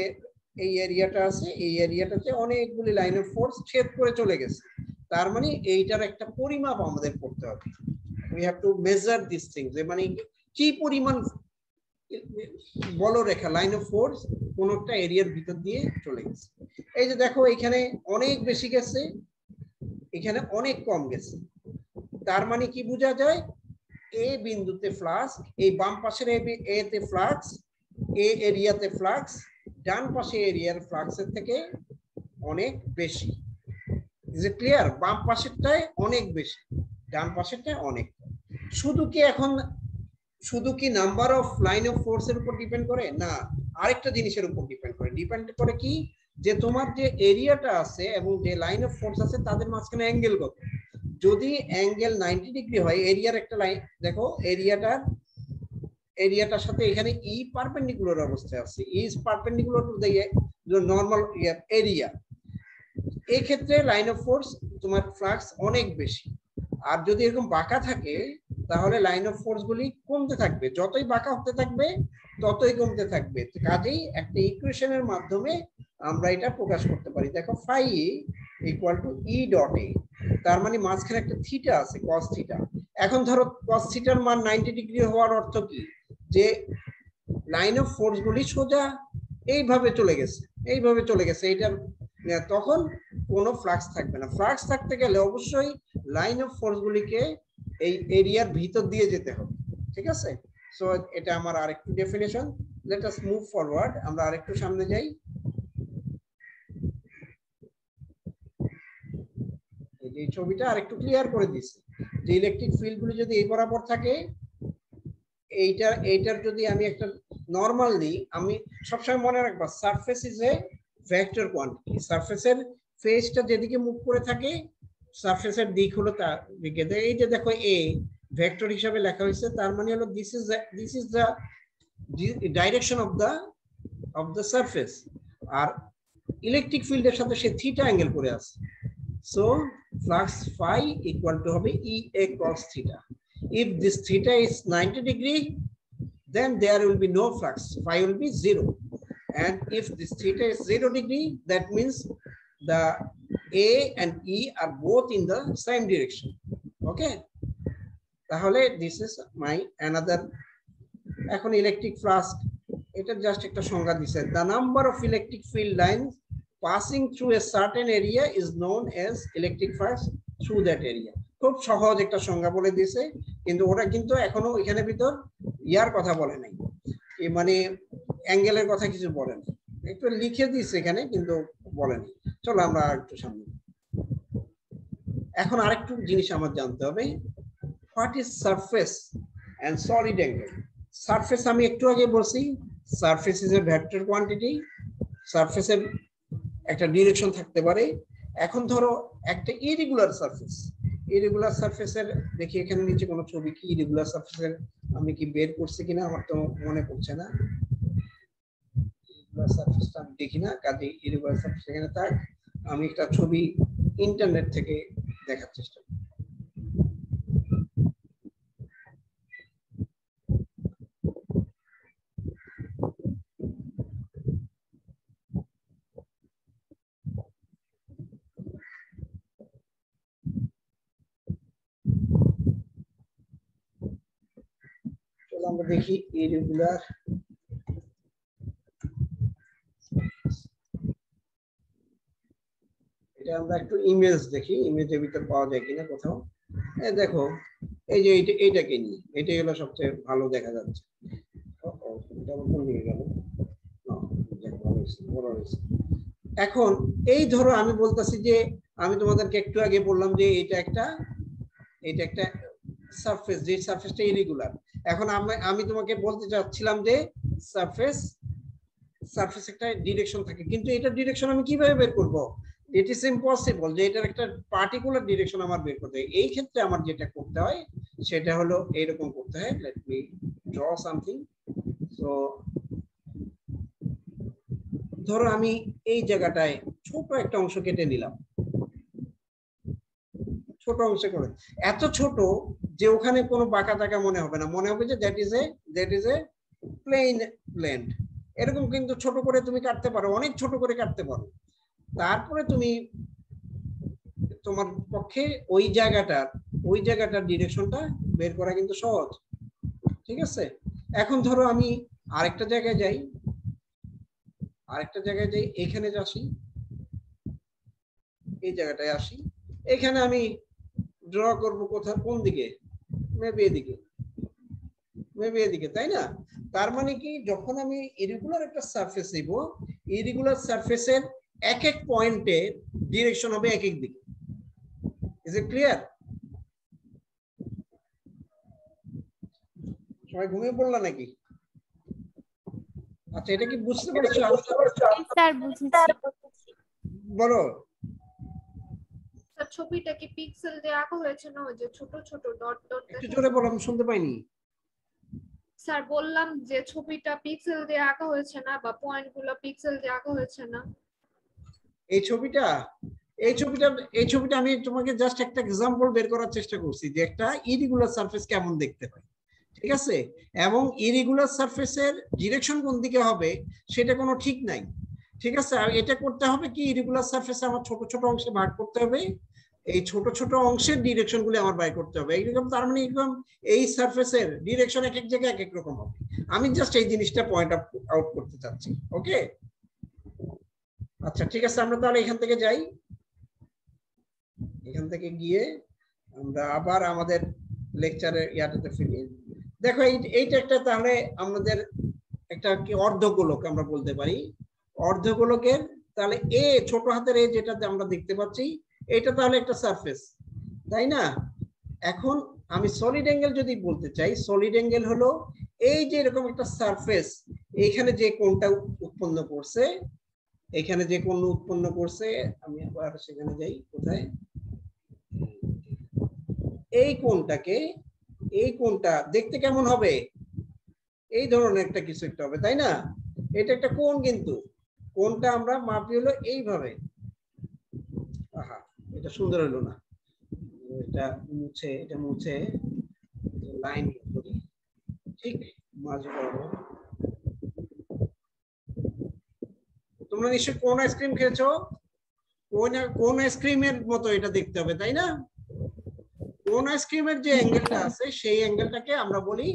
এই এরিয়াটা আছে, এই এরিয়াটাতে অনেকগুলি লাইন অফ ফোর্স ছেদ করে চলে গেছে। তার মানে এইটার একটা পরিমাপ আমাদের করতে হবে। We have to measure this thing যে মানে কি? পরিমাণ বলরেখা লাইন অফ ফোর্স কোন একটা এরিয়ার ভিতর দিয়ে চলে গেছে? এই যে দেখো, এখানে অনেক বেশি গেছে, এখানে অনেক কম গেছে। তার মানে কি বোঝা যায়? এ বিন্দুতে ফ্লাক্স এই বাম পাশের এ তে ফ্লাক্স এ এরিয়াতে ফ্লাক্স ডান পাশে এরিয়ার ফ্লাক্সের থেকে অনেক বেশি। ইজ ইট ক্লিয়ার বাম পাশেরটায় অনেক বেশি, ডান পাশেরটায় অনেক। শুধু কি এখন, শুধু কি number of line of force এর উপর ডিপেন্ড করে? না, আরেকটা জিনিসের উপর ডিপেন্ড করে। ডিপেন্ড করে কি? যে তোমার যে এরিয়াটা আছে এবং যে লাইন অফ ফোর্স আছে, তাদের মাঝখানে অ্যাঙ্গেল কত? যদি অ্যাঙ্গেল নাইনটি ডিগ্রি হয়, এরিয়ার একটা লাইন দেখো, এরিয়াটার এরিয়াটার সাথে এখানে ই পারপেন্ডিকুলার অবস্থায় আছে। E is perpendicular to the normal area এই ক্ষেত্রে লাইন অফ ফোর্স তোমার ফ্লাক্স অনেক বেশি। আর যদি এরকম বাঁকা থাকে, তাহলে লাইন অফ ফোর্স গুলি কমতে থাকবে। যতই বাঁকা হতে থাকবে, ততই কমতে থাকবে। কাজেই একটা ইকুয়েশনের মাধ্যমে আমরা এটা প্রকাশ করতে পারি। দেখো phi equal to E dot A তার মানে মাঝখানে একটা থিটা আছে কস থিটা এখন ধরো কস থিটার মান নাইনটি ডিগ্রি হওয়ার অর্থ কি? যে লাইন অফ ফোর্স গুলি সোজা এইভাবে চলে গেছে, এইভাবে চলে গেছে এইটার তখন কোনো ফ্লাক্স থাকবে না। ফ্লাক্স থাকতে গেলে অবশ্যই লাইন অফ ফোর্স গুলিকে এই এরিয়ার ভিতর দিয়ে যেতে হবে, ঠিক আছে? সো এটা আমার আরেকটু definition let us move forward আমরা আরেকটু সামনে যাই। এই ছবিটা আরেকটু ক্লিয়ার করে দিচ্ছে যে ইলেকট্রিক ফিল্ড গুলি যদি এই বরাবর থাকে এইটার এইটার যদি আমি একটা নর্মাল নিই আমি সবসময় মনে রাখব surface is a vector quantity সারফেসের ফেসটা যেদিকে মুভ করে থাকে সারফেসের দিক হলো তার দিকে। এই যে দেখো এ ভেক্টর হিসাবে লেখা হয়েছে, তার মানে হলো this is this is the direction of the of the surface R electric ফিল্ডের সাথে সে থিটা অ্যাঙ্গেল করে আছে। So flux phi equal to হবে E A cos theta if this theta is 90 degree then there will be no flux phi will be zero and if this theta is zero degree that means the a and e are both in the same direction okay তাহলে this is my another এখন electric flux এটা just একটা সংজ্ঞা দিছে the number of electric field lines passing through a certain area is known as electric flux through that area খুব সহজ একটা সংজ্ঞা বলে দিয়েছে, কিন্তু ওরা কিন্তু এখনও এখানে ভিতর ইয়ার কথা বলে নাই। মানে অ্যাঙ্গেলের কথা কিছু বলে একটু লিখে দিচ্ছে এখানে, কিন্তু বলেনি চলো আমরা একটু সামনে এখন আরেকটু জিনিস আমার জানতে হবে। What is surface and solid angle surface আমি একটু আগে বলছি surface is a vector quantity সারফেসের একটা ডিরেকশন থাকতে পারে। এখন ধরো একটা ইরেগুলার সারফেস ইরেগুলার সারফেসের দেখি এখানে নিচে কোনো ছবি কি ইরেগুলার সারফেসের আমি কি বের করছি কিনা আমার তো মনে পড়ছে না। ইরেগুলার সারফেসটা আমি দেখি না কাজে ইরেগুলার সারফেস এখানে থাক, আমি একটা ছবি ইন্টারনেট থেকে দেখার চেষ্টা করি চলো আমরা দেখি ইরেগুলার এটা আমরা একটু ইমেজ দেখি ইমেজের ভিতর পাওয়া যায় কিনা কোথাও। এই দেখো, এই যে এইটা, এইটাকে নিয়ে এটাই হলো সবচেয়ে ভালো দেখা যাচ্ছে। এখন, এই ধরো আমি বলতেছি যে, আমি তোমাদেরকে একটু আগে বললাম যে, এটা একটা এটা একটা সারফেস যে সারফেসটা ইরেগুলার এখন আমি তোমাকে বলতে চাচ্ছিলাম যে সারফেস সারফেস একটা ডিরেকশন থাকে। কিন্তু এটা ডিরেকশন আমি কীভাবে বের করব? ইট ইজ ইম্পসিবল যে এটার একটা পার্টিকুলার ডিরেকশন আমার বের করতে হয়। এই ক্ষেত্রে আমার যেটা করতে হয়, সেটা হলো এইরকম করতে হয়। Let me draw something so ধরো আমি এই জায়গাটায় ছোট একটা অংশ কেটে নিলাম। ছোট অংশে করে। এত ছোট যে ওখানে কোনো বাঁকা টাকা মনে হবে না। মনে হবে যে that is a that is a plane land এরকম কিন্তু ছোট করে তুমি কাটতে পারো, অনেক ছোট করে কাটতে পারো। তারপরে তুমি তোমার পক্ষে ওই জায়গাটার ওই জায়গাটার ডিরেকশনটা বের করা কিন্তু সহজ। ঠিক আছে? এখন ধরো আমি আরেকটা জায়গায় যাই। আরেকটা জায়গায় যাই, এখানে আসি, এই জায়গাটায় আসি। এখানে আমি ড্র করব কোথাও কোন দিকে? মেবি এদিকে মেবি এদিকে তাই না? তার মানে কি? যখন আমি ইরেগুলার একটা সারফেস নিব ইরেগুলার সারফেসের এক এক পয়েন্টে ডিরেকশন হবে এক এক দিকে। ইজ ইট ক্লিয়ার সবাই ঘুমিয়ে পড়লা নাকি? আচ্ছা এটা কি বুঝতে পারছ? বলো। ছবিটা কি পিক্সেল দিয়ে আঁকা হয়েছে না ওই যে ছোট ছোট ডট ডট একটু জোরে বলো আমি শুনতে পাইনি। স্যার বললাম যে ছবিটা পিক্সেল দিয়ে আঁকা হয়েছে না বা পয়েন্টগুলো পিক্সেল দিয়ে আঁকা হয়েছে না। এই ছবিটা এই ছবিটা এই ছবিটা আমি তোমাকে জাস্ট একটা এক্সাম্পল বের করার চেষ্টা করছি যে একটা ইরেগুলার সারফেস কেমন দেখতে হয় ঠিক আছে? এবং ইরেগুলার সারফেসের ডিরেকশন কোন দিকে হবে সেটা কোনো ঠিক নাই ঠিক আছে? আর এটা করতে হবে কি ইরেগুলার সারফেসে আমার ছোট ছোট অংশে ভাগ করতে হবে। এই ছোট ছোট অংশের ডিরেকশনগুলো আমার বাই করতে হবে। এইরকম তার মানে এরকম এই সারফেসের ডিরেকশন এক এক জায়গায় এক এক রকম হবে। আমি জাস্ট এই জিনিসটা পয়েন্ট আউট করতে চাচ্ছি ওকে আচ্ছা ঠিক আছে, আমরা তাহলে এখান থেকে যাই। এখান থেকে গিয়ে আমরা আবার আমাদের লেকচারের ইয়াটাতে ফিরি দেখো, এই, এইটা একটা তাহলে আমাদের একটা কি অর্ধগোলক আমরা বলতে পারি। অর্ধগোলকের তাহলে এ ছোট হাতের এ যেটাতে আমরা দেখতে পাচ্ছি এটা তাহলে একটা সারফেস তাই না? এখন আমি সলিড অ্যাঙ্গেল যদি বলতে চাই সলিড অ্যাঙ্গেল হলো এই যে এরকম একটা সারফেস এইখানে যে কোণটা উৎপন্ন করছে, এখানে যে কোণ উৎপন্ন করছে, আমি আবার সেখানে যাই কোথায়? এই কোণটাকে, এই কোণটা দেখতে কেমন হবে? এই ধরনের একটা কিছু একটা হবে, তাই না? এটা একটা কোণ কিন্তু, কোণটা আমরা মাপি হলো এইভাবে। এটা সুন্দর হলো না। এটা মুছে এটা মুছে লাইন করি। ঠিক মাঝে বরাবর তোমরা নিশ্চয়ই কোন আইসক্রিম খেয়েছো? কোন কোন আইসক্রিমের মতো এটা দেখতে হবে, তাই না? কোন আইসক্রিমের যে অ্যাঙ্গেলটা আছে, সেই অ্যাঙ্গেলটাকে আমরা বলি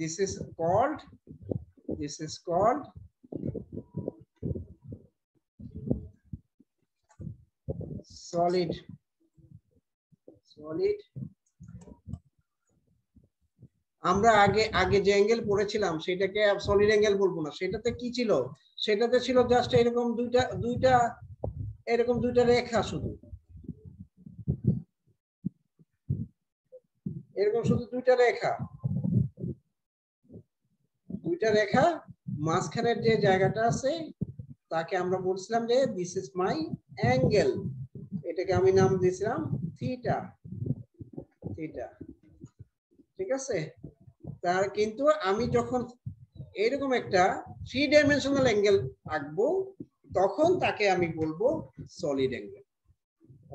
this is called this is called solid solid আমরা আগে আগে যে অ্যাঙ্গেল পড়েছিলাম, সেটাকে সলিড অ্যাঙ্গেল বলব না। সেটাতে কি ছিল? সেটাতে ছিল জাস্ট এরকম দুইটা দুইটা, এরকম দুইটা রেখা শুধু। এরকম শুধু দুইটা রেখা। দুইটা রেখা, মাঝখানের যে জায়গাটা আছে, তাকে আমরা বলছিলাম যে দিস ইজ মাই অ্যাঙ্গেল এটাকে আমি নাম দিয়েছিলাম থিটা থিটা। ঠিক আছে? তার কিন্তু আমি যখন এরকম একটা থ্রি ডাইমেনশনাল অ্যাঙ্গেল আঁকবো, তখন তাকে আমি বলব solid angle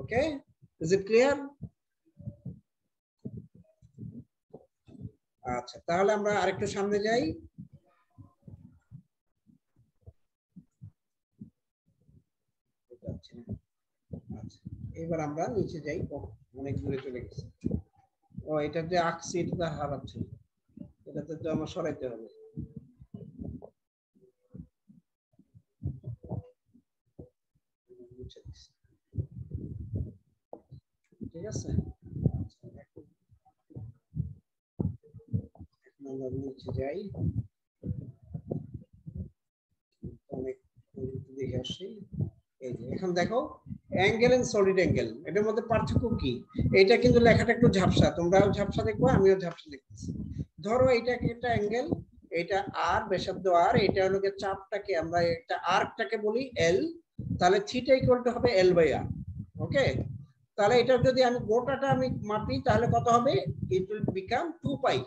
okay is it clear আচ্ছা তাহলে আমরা আরেকটু সামনে যাই। এবার আমরা নিচে যাই অনেক দূরে চলে গেছে। ও এটা যে আঁকছি এটা হারাচ্ছে। এটাতে তো আমার সরাইতে হবে। ঠিক আছে? আমরা নিচে যাই। অনেক দেখে আসি। এই এখন দেখো অ্যাঙ্গেল এন্ড সলিড অ্যাঙ্গেল এটার মধ্যে পার্থক্য কি? এটা কিন্তু লেখাটা একটু ঝাপসা, তোমরাও ঝাপসা দেখব আমিও ঝাপসা দেখতেছি। ধরো এটা একটা অ্যাঙ্গেল এটা আর ব্যাসার্ধ আর এটা হলো চাপটাকে, আমরা একটা আর্কটাকে বলি এল তাহলে থিটা ইকুয়াল টু হবে এল বাই আর ওকে তাহলে এটা যদি আমি গোটাটা আমি মাপি, তাহলে কত হবে? It will become two pi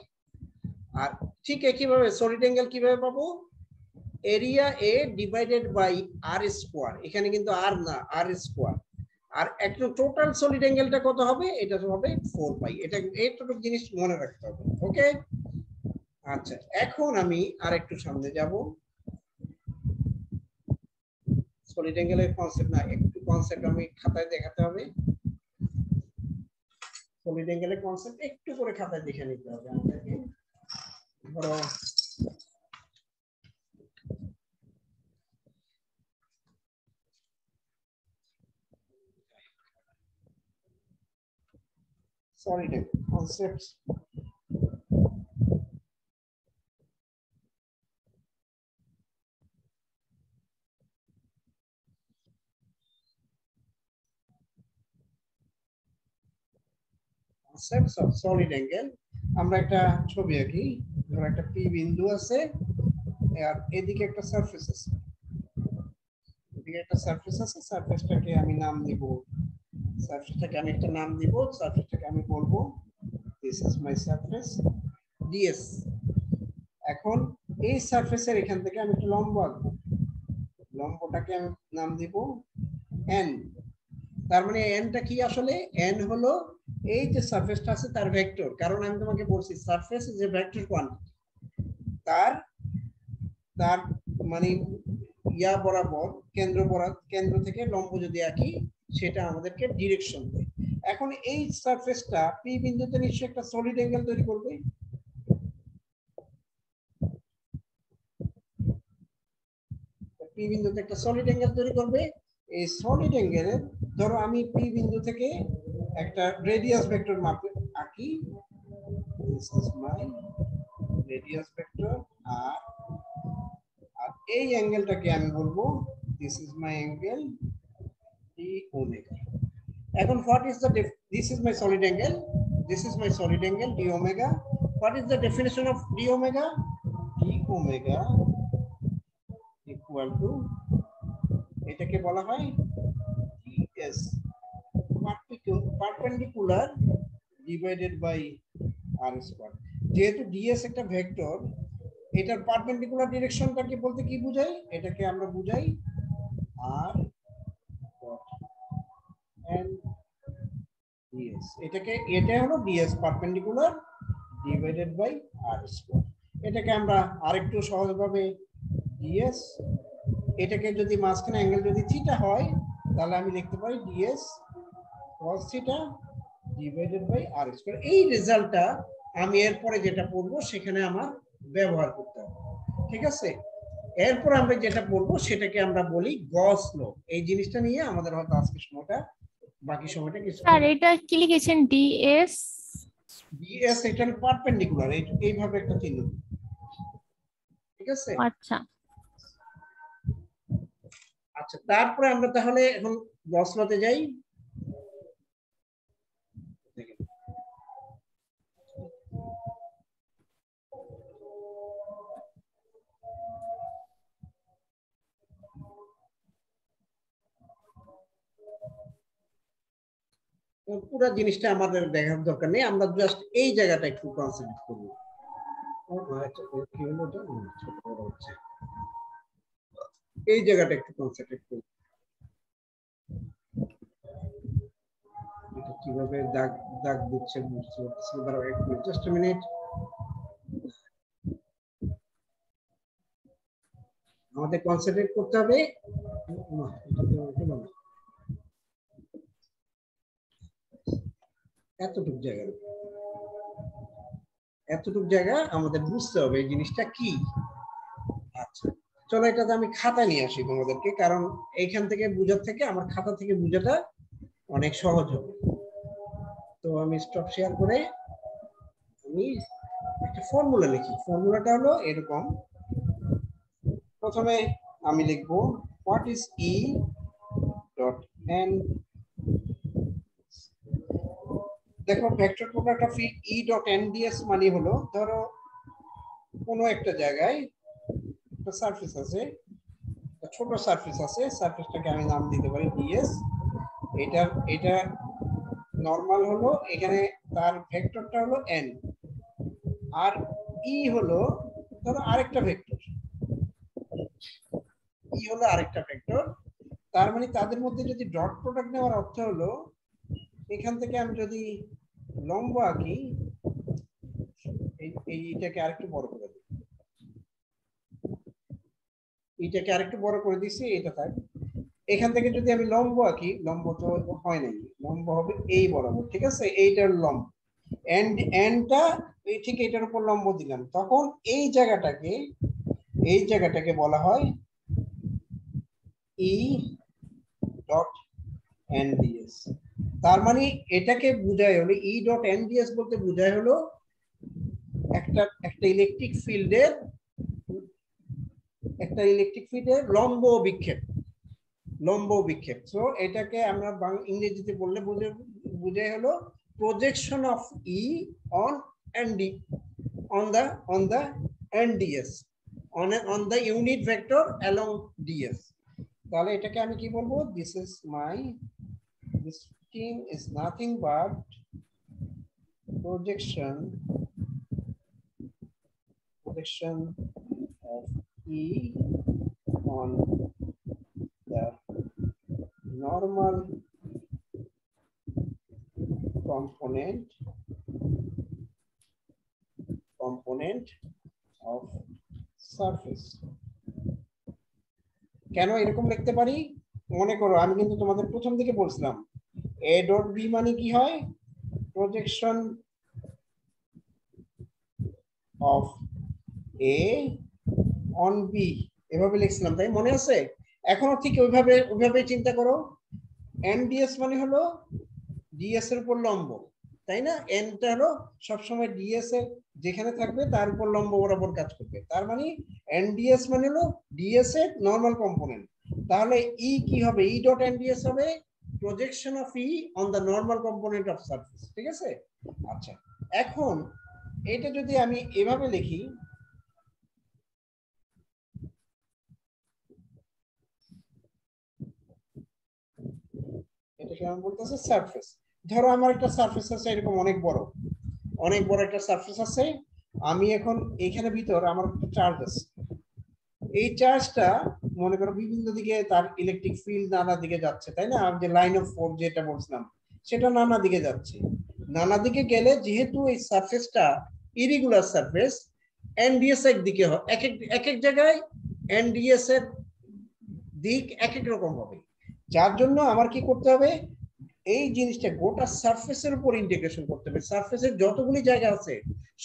r ঠিক একইভাবে সলিড অ্যাঙ্গেল কীভাবে পাবো? Area A divided by r square এখানে কিন্তু আর না আর স্কোয়ার আর একটু টোটাল সলিড অ্যাঙ্গেলটা কত হবে? এটা হবে ফোর পাই এটা এইটুকু জিনিস মনে রাখতে হবে ওকে আচ্ছা এখন আমি আর একটু সামনে যাব। সলিড অ্যাঙ্গেলের কনসেপ্ট না, একটু কনসেপ্ট আমি খাতায় দেখাতে হবে। সলিড অ্যাঙ্গেলের কনসেপ্ট একটু করে খাতায় দেখে নিতে হবে আমাদেরকে। ধরো solid angle concepts concepts of solid angle আমরা একটা ছবি আঁকি ধর একটা পি বিন্দু আছে আর এদিকে একটা সারফেস আছে এদিকে একটা সারফেস আছে সারফেসটাকে আমি নাম দিব সারফেসটাকে আমি একটা নাম দিব সারফেসটাকে আমি বলব this is my surface d s এখন এই সারফেসের এখান থেকে আমি একটা লম্ব আঁকবো। লম্বটাকে আমি নাম দিব এন তার মানে এনটা কি আসলে? এন হলো এই যে সারফেসটা আছে তার ভেক্টর কারণ আমি তোমাকে বলছি সারফেস যে ভেক্টর কোয়ান্টিটি তার তার মানে ইয়া বরাবর, কেন্দ্র বরাবর কেন্দ্র থেকে লম্ব যদি আঁকি সেটা আমাদেরকে ডিরেকশন দেয়। এখন এই সারফেসটা পি বিন্দুতে নিশ্চয়ই একটা সলিড অ্যাঙ্গেল তৈরি করবে? পি বিন্দুতে একটা সলিড অ্যাঙ্গেল তৈরি করবে। এই সলিড অ্যাঙ্গেলে ধরো আমি পি বিন্দু থেকে একটা রেডিয়াস ভেক্টর মাপে আঁকি। This is my radius vector r আর এই অ্যাঙ্গেলটাকে আমি বলব this is my angle d omega এখন what is the this is my solid angle this is my solid angle d omega what is the definition of d omega d omega equal to এটাকে বলা হয় ds perpendicular divided by r square যেহেতু ds একটা vector এটার perpendicular ডিরেকশনটাকে বলতে কি বোঝায় এটাকে আমরা বুঝাই r and ds এটাকে এটা হলো ds perpendicular divided by r square এটাকে আমরা আরেকটু সহজভাবে ds এটাকে যদি মাঝখানে অ্যাঙ্গেল যদি থিটা হয়, তাহলে আমি লিখতে পারি ds cos theta divided by r square এই রেজাল্টটা আমি এরপরে যেটা পড়ব, সেখানে আমার ব্যবহার করতে হবে। ঠিক আছে? এরপর আমরা যেটা পড়ব, সেটাকে আমরা বলি গস ল এই জিনিসটা নিয়ে আমাদের হয়তো আজকে সময়টা বাকি সময়টা কি স্যার এটা কি লিখেছেন? ডিএস ডিএস এটা পারপেন্ডিকুলার এইভাবে একটা চিহ্ন। ঠিক আছে? আচ্ছা। আচ্ছা তারপরে আমরা তাহলে এখন গসলাতে যাই। পুরো জিনিসটা আমাদের দেখার দরকার নেই আমরা জাস্ট এই জায়গাটা একটু কনসেন্ট্রেট করব। এই জায়গাটা একটু কনসেন্ট্রেট করব কীভাবে দাগ দাগ দিচ্ছে বুঝতে পারছি। দাঁড়াও এক মিনিট জাস্ট মিনিট আমাদের কনসেন্ট্রেট করতে হবে না, এটা তো হলো না। এতটুক জায়গা এতটুক জায়গা আমাদের বুঝতে হবে এই জিনিসটা কি। আচ্ছা চলো এটাতে আমি খাতা নিয়ে আসি তোমাদেরকে, কারণ এইখান থেকে বুঝার থেকে, আমার খাতা থেকে বুঝাটা অনেক সহজ হবে। তো আমি স্টপ শেয়ার করে আমি একটা ফর্মুলা লিখি। ফর্মুলাটা হলো এরকম। প্রথমে আমি লিখব what is E dot n দেখো vector product E dot n d s মানে হলো, ধরো কোনো একটা জায়গায় একটা সারফেস আছে ছোট সারফেস আছে সারফেসটাকে আমি নাম দিতে পারি ডিএস এটা এটা নর্মাল হলো, এখানে তার ভেক্টরটা হলো এন আর ই হলো, ধরো আরেকটা ভেক্টর ই হলো আরেকটা ভেক্টর তার মানে তাদের মধ্যে যদি ডট প্রোডাক্ট নেওয়ার অর্থ হলো এখান থেকে আমি যদি লম্ব আঁকি, এই- এইটাকে আরেকটু বড় করে দিই। এইটাকে আরেকটু বড় করে দিছি, এটা থাক। এখান থেকে যদি আমি লম্ব আঁকি, লম্ব তো হয় নাই, লম্ব হবে এই বরাবর, ঠিক আছে? এইটার লম্ব। এন্ড এন্ডটা ঠিক এটার উপর লম্ব দিলাম। তখন এই জায়গাটাকে এই জায়গাটাকে বলা হয় ই ডট এনডিএস তার মানে এটাকে বোঝায় হলো ই ডট এন ডিএস বলতে বোঝায় হলো একটা একটা ইলেকট্রিক ফিল্ডের একটা ইলেকট্রিক ফিল্ডের লম্ব বিক্ষেপ লম্ব বিক্ষেপ সো এটাকে আমরা ইংরেজিতে বললে বুঝে বুঝে হলো projection of E on n d on the on the n d s on on the unit vector along d s তাহলে এটাকে আমি কি বলব? This is my this 15 is nothing but projection projection of E on the normal component component of surface কেন এরকম লিখতে পারি মনে করো আমি কিন্তু তোমাদের প্রথম দিকে বলছিলাম এ ডট বি মানে কি হয়? Projection of A on B এভাবে লিখছিলাম, তাই মনে আছে? এখনও ঠিক ওইভাবে ওইভাবে চিন্তা করো। এনডিএস মানে হলো ডিএস এর উপর লম্ব, তাই না? এনটা হলো সবসময় ডিএস এর যেখানে থাকবে, তার উপর লম্ব বরাবর কাজ করবে। তার মানে এনডিএস মানে হলো ডিএস এর নর্মাল কম্পোনেন্ট তাহলে ই কি হবে? E dot n d s হবে projection of E on the normal component of surface ঠিক আছে? আচ্ছা এখন এটা যদি আমি এভাবে লিখি এটাকে আমি বলতেছি? সারফেস ধরো আমার একটা সারফেস আছে, এরকম অনেক বড়। অনেক বড় একটা সারফেস আছে। আমি এখন এখানে ভিতর আমার একটা চার্জ আছে। এই চার্জটা মনে করো বিভিন্ন দিকে তার ইলেকট্রিক ফিল্ড নানা দিকে যাচ্ছে, তাই না? যে লাইন অফ ফোর যেটা বলছিলাম, সেটা নানা দিকে যাচ্ছে। নানা দিকে গেলে যেহেতু এই সারফেসটা ইরেগুলার সারফেস এনডিএস এক দিকে হয় এক এক এক এক জায়গায় এনডিএস এর দিক এক এক রকম হবে। যার জন্য আমার কি করতে হবে? এই জিনিসটা গোটা সারফেসের উপর ইন্টিগ্রেশন করতে হবে। সারফেসের যতগুলি জায়গা আছে,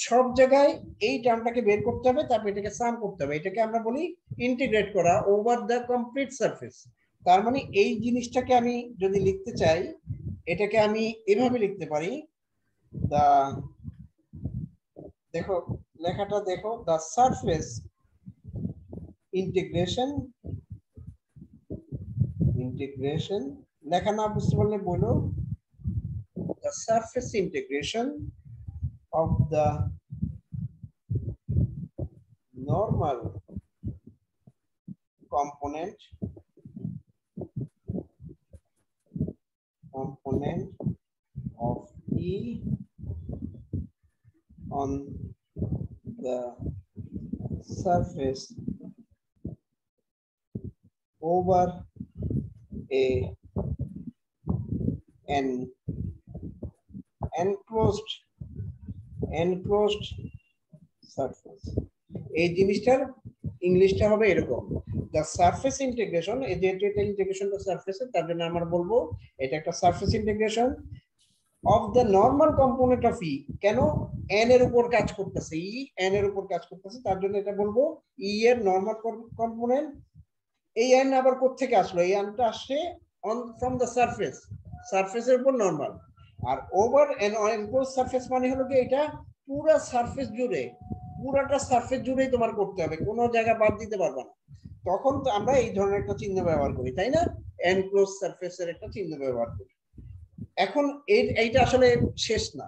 সব জায়গায় এই টার্মটাকে বের করতে হবে, তারপর এটাকে সাম করতে হবে। এটাকে আমরা বলি ইন্টিগ্রেট করা ওভার দ্য কমপ্লিট সারফেস তার মানে এই জিনিসটাকে আমি যদি লিখতে চাই, এটাকে আমি এভাবে লিখতে পারি দা দেখো, লেখাটা দেখো দা সারফেস ইন্টিগ্রেশন integration লেখা না বুঝতে পারলে বলো the surface integration of the normal component component of E on the surface over a an enclosed enclosed surface. এই জিনিসটার ইংলিশটা হবে এরকম। দ্য সারফেস ইন্টিগ্রেশন এই যেহেতু এটা ইন্টিগ্রেশনটা সারফেসে তার জন্য আমরা বলব, এটা একটা surface integration of the normal component of E কেন? এন এর উপর কাজ করতেছে ই এন এর উপর কাজ করতেছে, তার জন্য এটা বলব ই এর নর্মাল কম্পোনেন্ট এই এন আবার থেকে আসলো? এই এনটা আসছে অন ফ্রম দ্য সারফেস সারফেসের উপর নর্মাল আর ওভার এন এনক্লোজ সারফেস মানে হলো কি এটা পুরো সারফেস জুড়ে, পুরাটা সারফেস জুড়েই তোমার করতে হবে, কোনো জায়গা বাদ দিতে পারবে না। তখন তো আমরা এই ধরনের একটা চিহ্ন ব্যবহার করি, তাই না? এনক্লোজ সারফেসের একটা চিহ্ন ব্যবহার করি। এখন এই, এইটা আসলে শেষ না।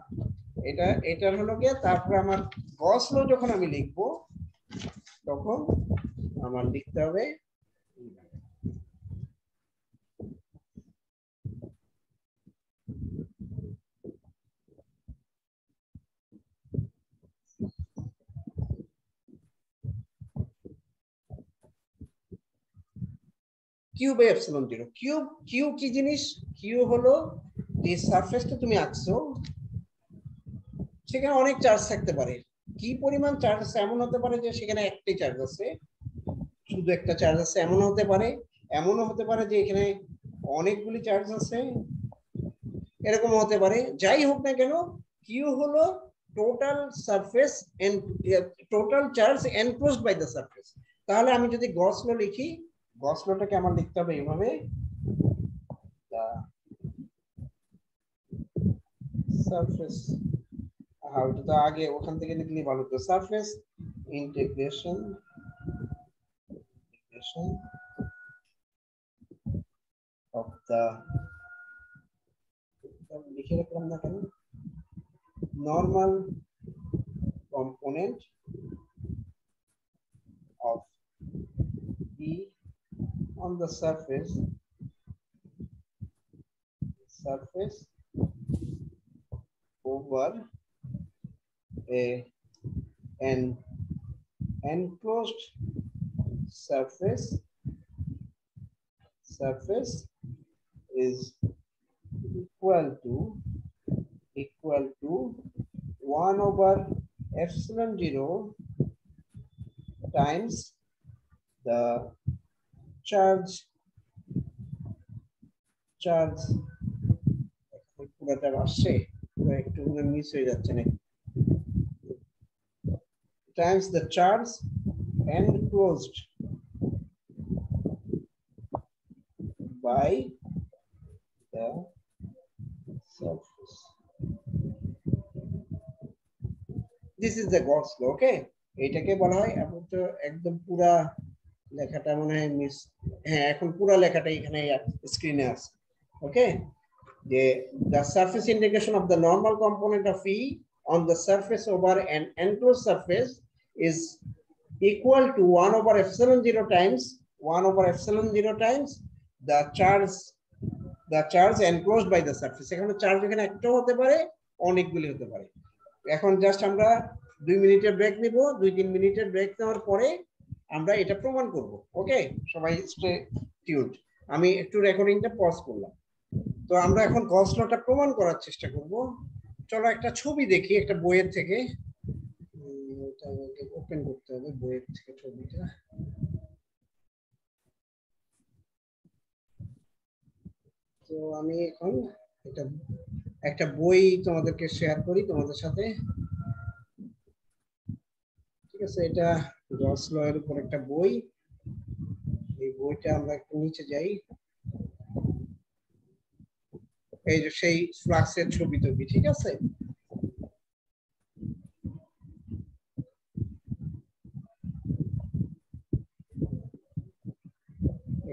এটা, এটার হলো গিয়ে তারপরে আমার গসলো যখন আমি লিখব, তখন আমার লিখতে হবে q by epsilon zero. Q q কি জিনিস? কিউ হলো যে সারফেসটা তুমি আঁকছো, সেখানে অনেক চার্জ থাকতে পারে। কি পরিমাণ চার্জ আছে এমন হতে পারে যে সেখানে একটাই চার্জ আছে? শুধু একটা চার্জ আছে এমন হতে পারে। এমনও হতে পারে যে এখানে অনেকগুলি চার্জ আছে। এরকম হতে পারে। যাই হোক না কেন, কিউ হলো total surface total charge enclosed by the surface তাহলে আমি যদি গসলো লিখি গসলোটাকে আমার লিখতে হবে এইভাবে। সারফেস হ্যাঁ ওটা তো আগে ওখান থেকে লিখলে ভালো তো surface integration integration of the, লিখে রাখলাম না কেন? Normal component of on the surface. Surface over a an enclosed surface. Surface is equal to equal to 1 over epsilon 0 times the charge charge পুরোটা আসছে একটু মিস হয়ে যাচ্ছে নাকি times the charge enclosed by the surface. This is the Gauss law, okay? এইটাকে বলা হয় এখন তো একদম পুরা লেখাটা মনে হয় মিস হ্যাঁ এখন পুরো লেখাটা এখানে স্ক্রিনে আছে ওকে যে the surface integration of the normal component of E on the surface over an enclose surface is equal to one over epsilon zero times one over epsilon zero times the charge the charge enclose by the surface এখানে charge এখানে একটাও হতে পারে, অনেকগুলি হতে পারে। এখন just আমরা দুই মিনিটের ব্রেক নিব, দুই, তিন মিনিটের ব্রেক নেওয়ার পরে আমরা এটা প্রমাণ করব ওকে সবাই স্টে টিউড আমি একটু রেকর্ডিংটা পজ করলাম। তো আমরা এখন গসলটা প্রমাণ করার চেষ্টা করব। চলো একটা ছবি দেখি, একটা বইয়ের থেকে। ওপেন করতে হবে, বইয়ের থেকে ছবিটা। তো আমি এখন এটা একটা বই তোমাদেরকে শেয়ার করি তোমাদের সাথে। ঠিক আছে, এটা জস লয়ের উপর একটা বই। এই বইটা আমরা একটু নিচে যাই। এই যে সেই ফ্লাক্সের ছবি টবি ঠিক আছে?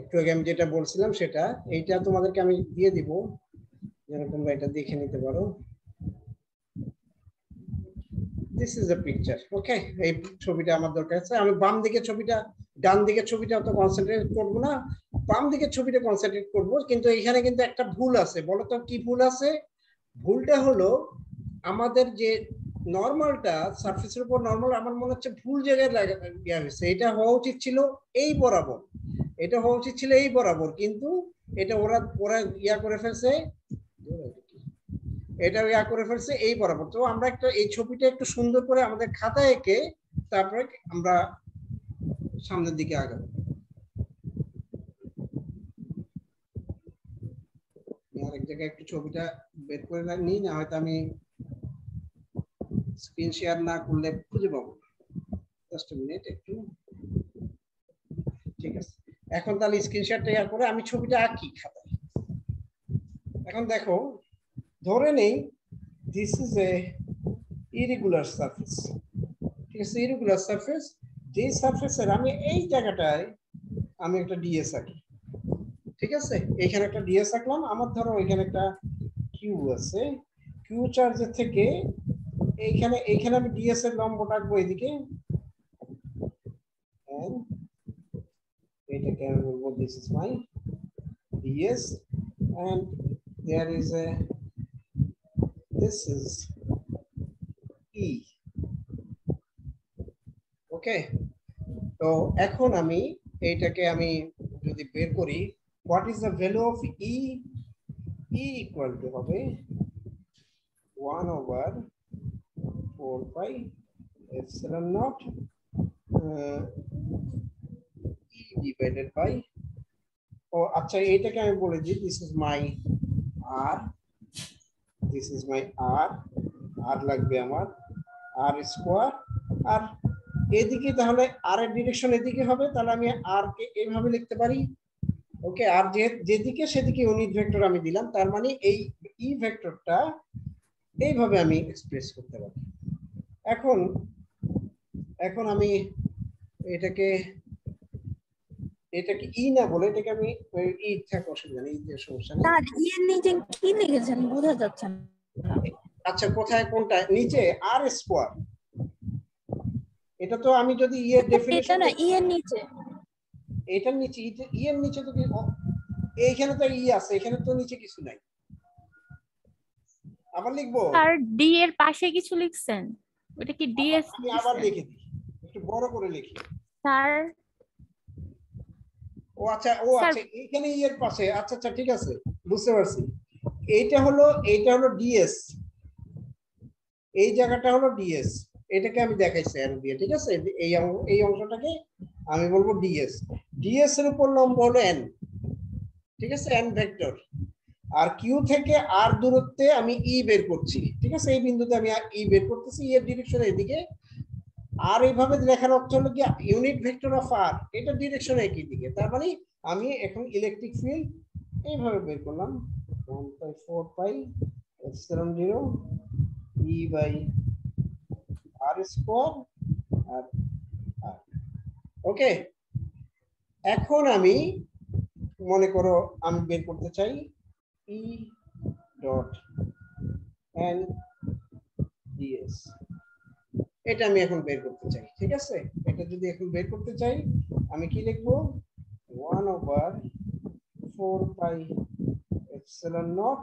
একটু আগে আমি যেটা বলছিলাম সেটা, এইটা তোমাদেরকে আমি দিয়ে দিব। তোমরা এটা দেখে নিতে পারো। This is a picture okay এই ছবিটা আমার দরকার আছে। আমি বাম দিকে ছবিটা, ডান দিকের ছবিটা অত কনসেন্ট্রেট করব না। বাম দিকের ছবিটা কনসেন্ট্রেট করব, কিন্তু এখানে কিন্তু একটা ভুল আছে। বলো তো কি ভুল আছে? ভুলটা হলো আমাদের যে নর্মালটা সারফেসের উপর নর্মাল আমার মনে হচ্ছে ভুল জায়গায় ইয়া হয়েছে। এটা হওয়া উচিত ছিল এই বরাবর। এটা হওয়া উচিত ছিল এই বরাবর, কিন্তু এটা ওরা ওরা ইয়া করে ফেলছে। এটা ইয়া করে ফেলছে, এই বরাবর। তো আমরা একটা, এই ছবিটা একটু সুন্দর করে আমাদের খাতায় এঁকে তারপরে আমরা সামনের দিকে আগাবো। আরেক জায়গায় একটু ছবিটা বের করে নিই, না হয়তো আমি স্ক্রিন শেয়ার না করলে খুঁজে পাবো। জাস্ট মিনিট একটু। ঠিক আছে। এখন তাহলে স্ক্রিন শেয়ারটা ইয়া করে আমি ছবিটা আঁকি খাতায়। এখন দেখো ধরে নেই this is a irregular surface ঠিক আছে ইরেগুলার সারফেস যে সারফেসের আমি এই জায়গাটায় আমি একটা ডিএস আঁকি। ঠিক আছে, এখানে একটা ডিএস আঁকলাম, আমার ধরো এখানে একটা কিউ আছে কিউ চার্জের থেকে এইখানে এইখানে আমি ডিএস এর লম্বটা আঁকবো এদিকে। এটাকে আমি বলব this is my d s and there is a this is E. Okay তো এখন আমি এইটাকে আমি যদি বের করি what is the value of E E equal to হবে one over four pi epsilon naught E divided by ও আচ্ছা এইটাকে আমি বলে দিই this is my r this is my r r লাগবে আমার আর স্কোয়ার আর এদিকে তাহলে আর এর ডিরেকশন এদিকে হবে, তাহলে আমি আর কে এইভাবে লিখতে পারি। ওকে আর যেদিকে সেদিকে ইউনিট ভেক্টর আমি দিলাম, তার মানে এই ই ভেক্টরটা এইভাবে আমি এক্সপ্রেস করতে পারি। এখন এখন আমি এটাকে এটাকে ই না বলে এটাকে আমি ই থাক অসুবিধা নেই যে সমস্যা নেই। তার ইয়ের নিচে কি লিখেছেন? বোঝা যাচ্ছে না। আচ্ছা কোথায় কোনটা? নিচে আর স্কোয়ার। এটা তো আমি যদি ইয়ের এটা ডেফিনেশন না ইয়ের নিচে। এটার নিচে ই এর নিচে তো এইখানে তো ই আছে এখানে তো নিচে কিছু নাই। আবার লিখব? আর ডি এর পাশে কিছু লিখছেন? ওটা কি ডিএস আবার লিখে দিই। একটু বড় করে লিখি। স্যার ও আচ্ছা ও আচ্ছা এইখানে ই এর পাশে আচ্ছা আচ্ছা ঠিক আছে বুঝতে পারছি। এইটা হলো এইটা হলো ডিএস। এই জায়গাটা হলো ডিএস। এটাকে আমি দেখাইছি অ্যারো দিয়ে ঠিক আছে? এই এই অংশটাকে আমি বলব ডিএস। ডিএস এর উপর লম্ব হলো এন ঠিক আছে? N vector. আর কিউ থেকে আর দূরত্বে আমি ই বের করছি ঠিক আছে? এই বিন্দুতে আমি ই বের করতেছি ই এর ডিরেকশন এদিকে আর এইভাবে লেখার অর্থ হলো কি ইউনিট ভেক্টর অফ আর এটা ডিরেকশন একই দিকে। তার মানে আমি এখন ইলেকট্রিক ফিল্ড এইভাবে বের করলাম। One by four pi epsilon zero E by R square R R okay এখন আমি মনে করো আমি বের করতে চাই ই ডট এন ডিএস এটা আমি এখন বের করতে চাই, ঠিক আছে? এটা যদি এখন বের করতে চাই, আমি কি লিখব? One over four pi epsilon naught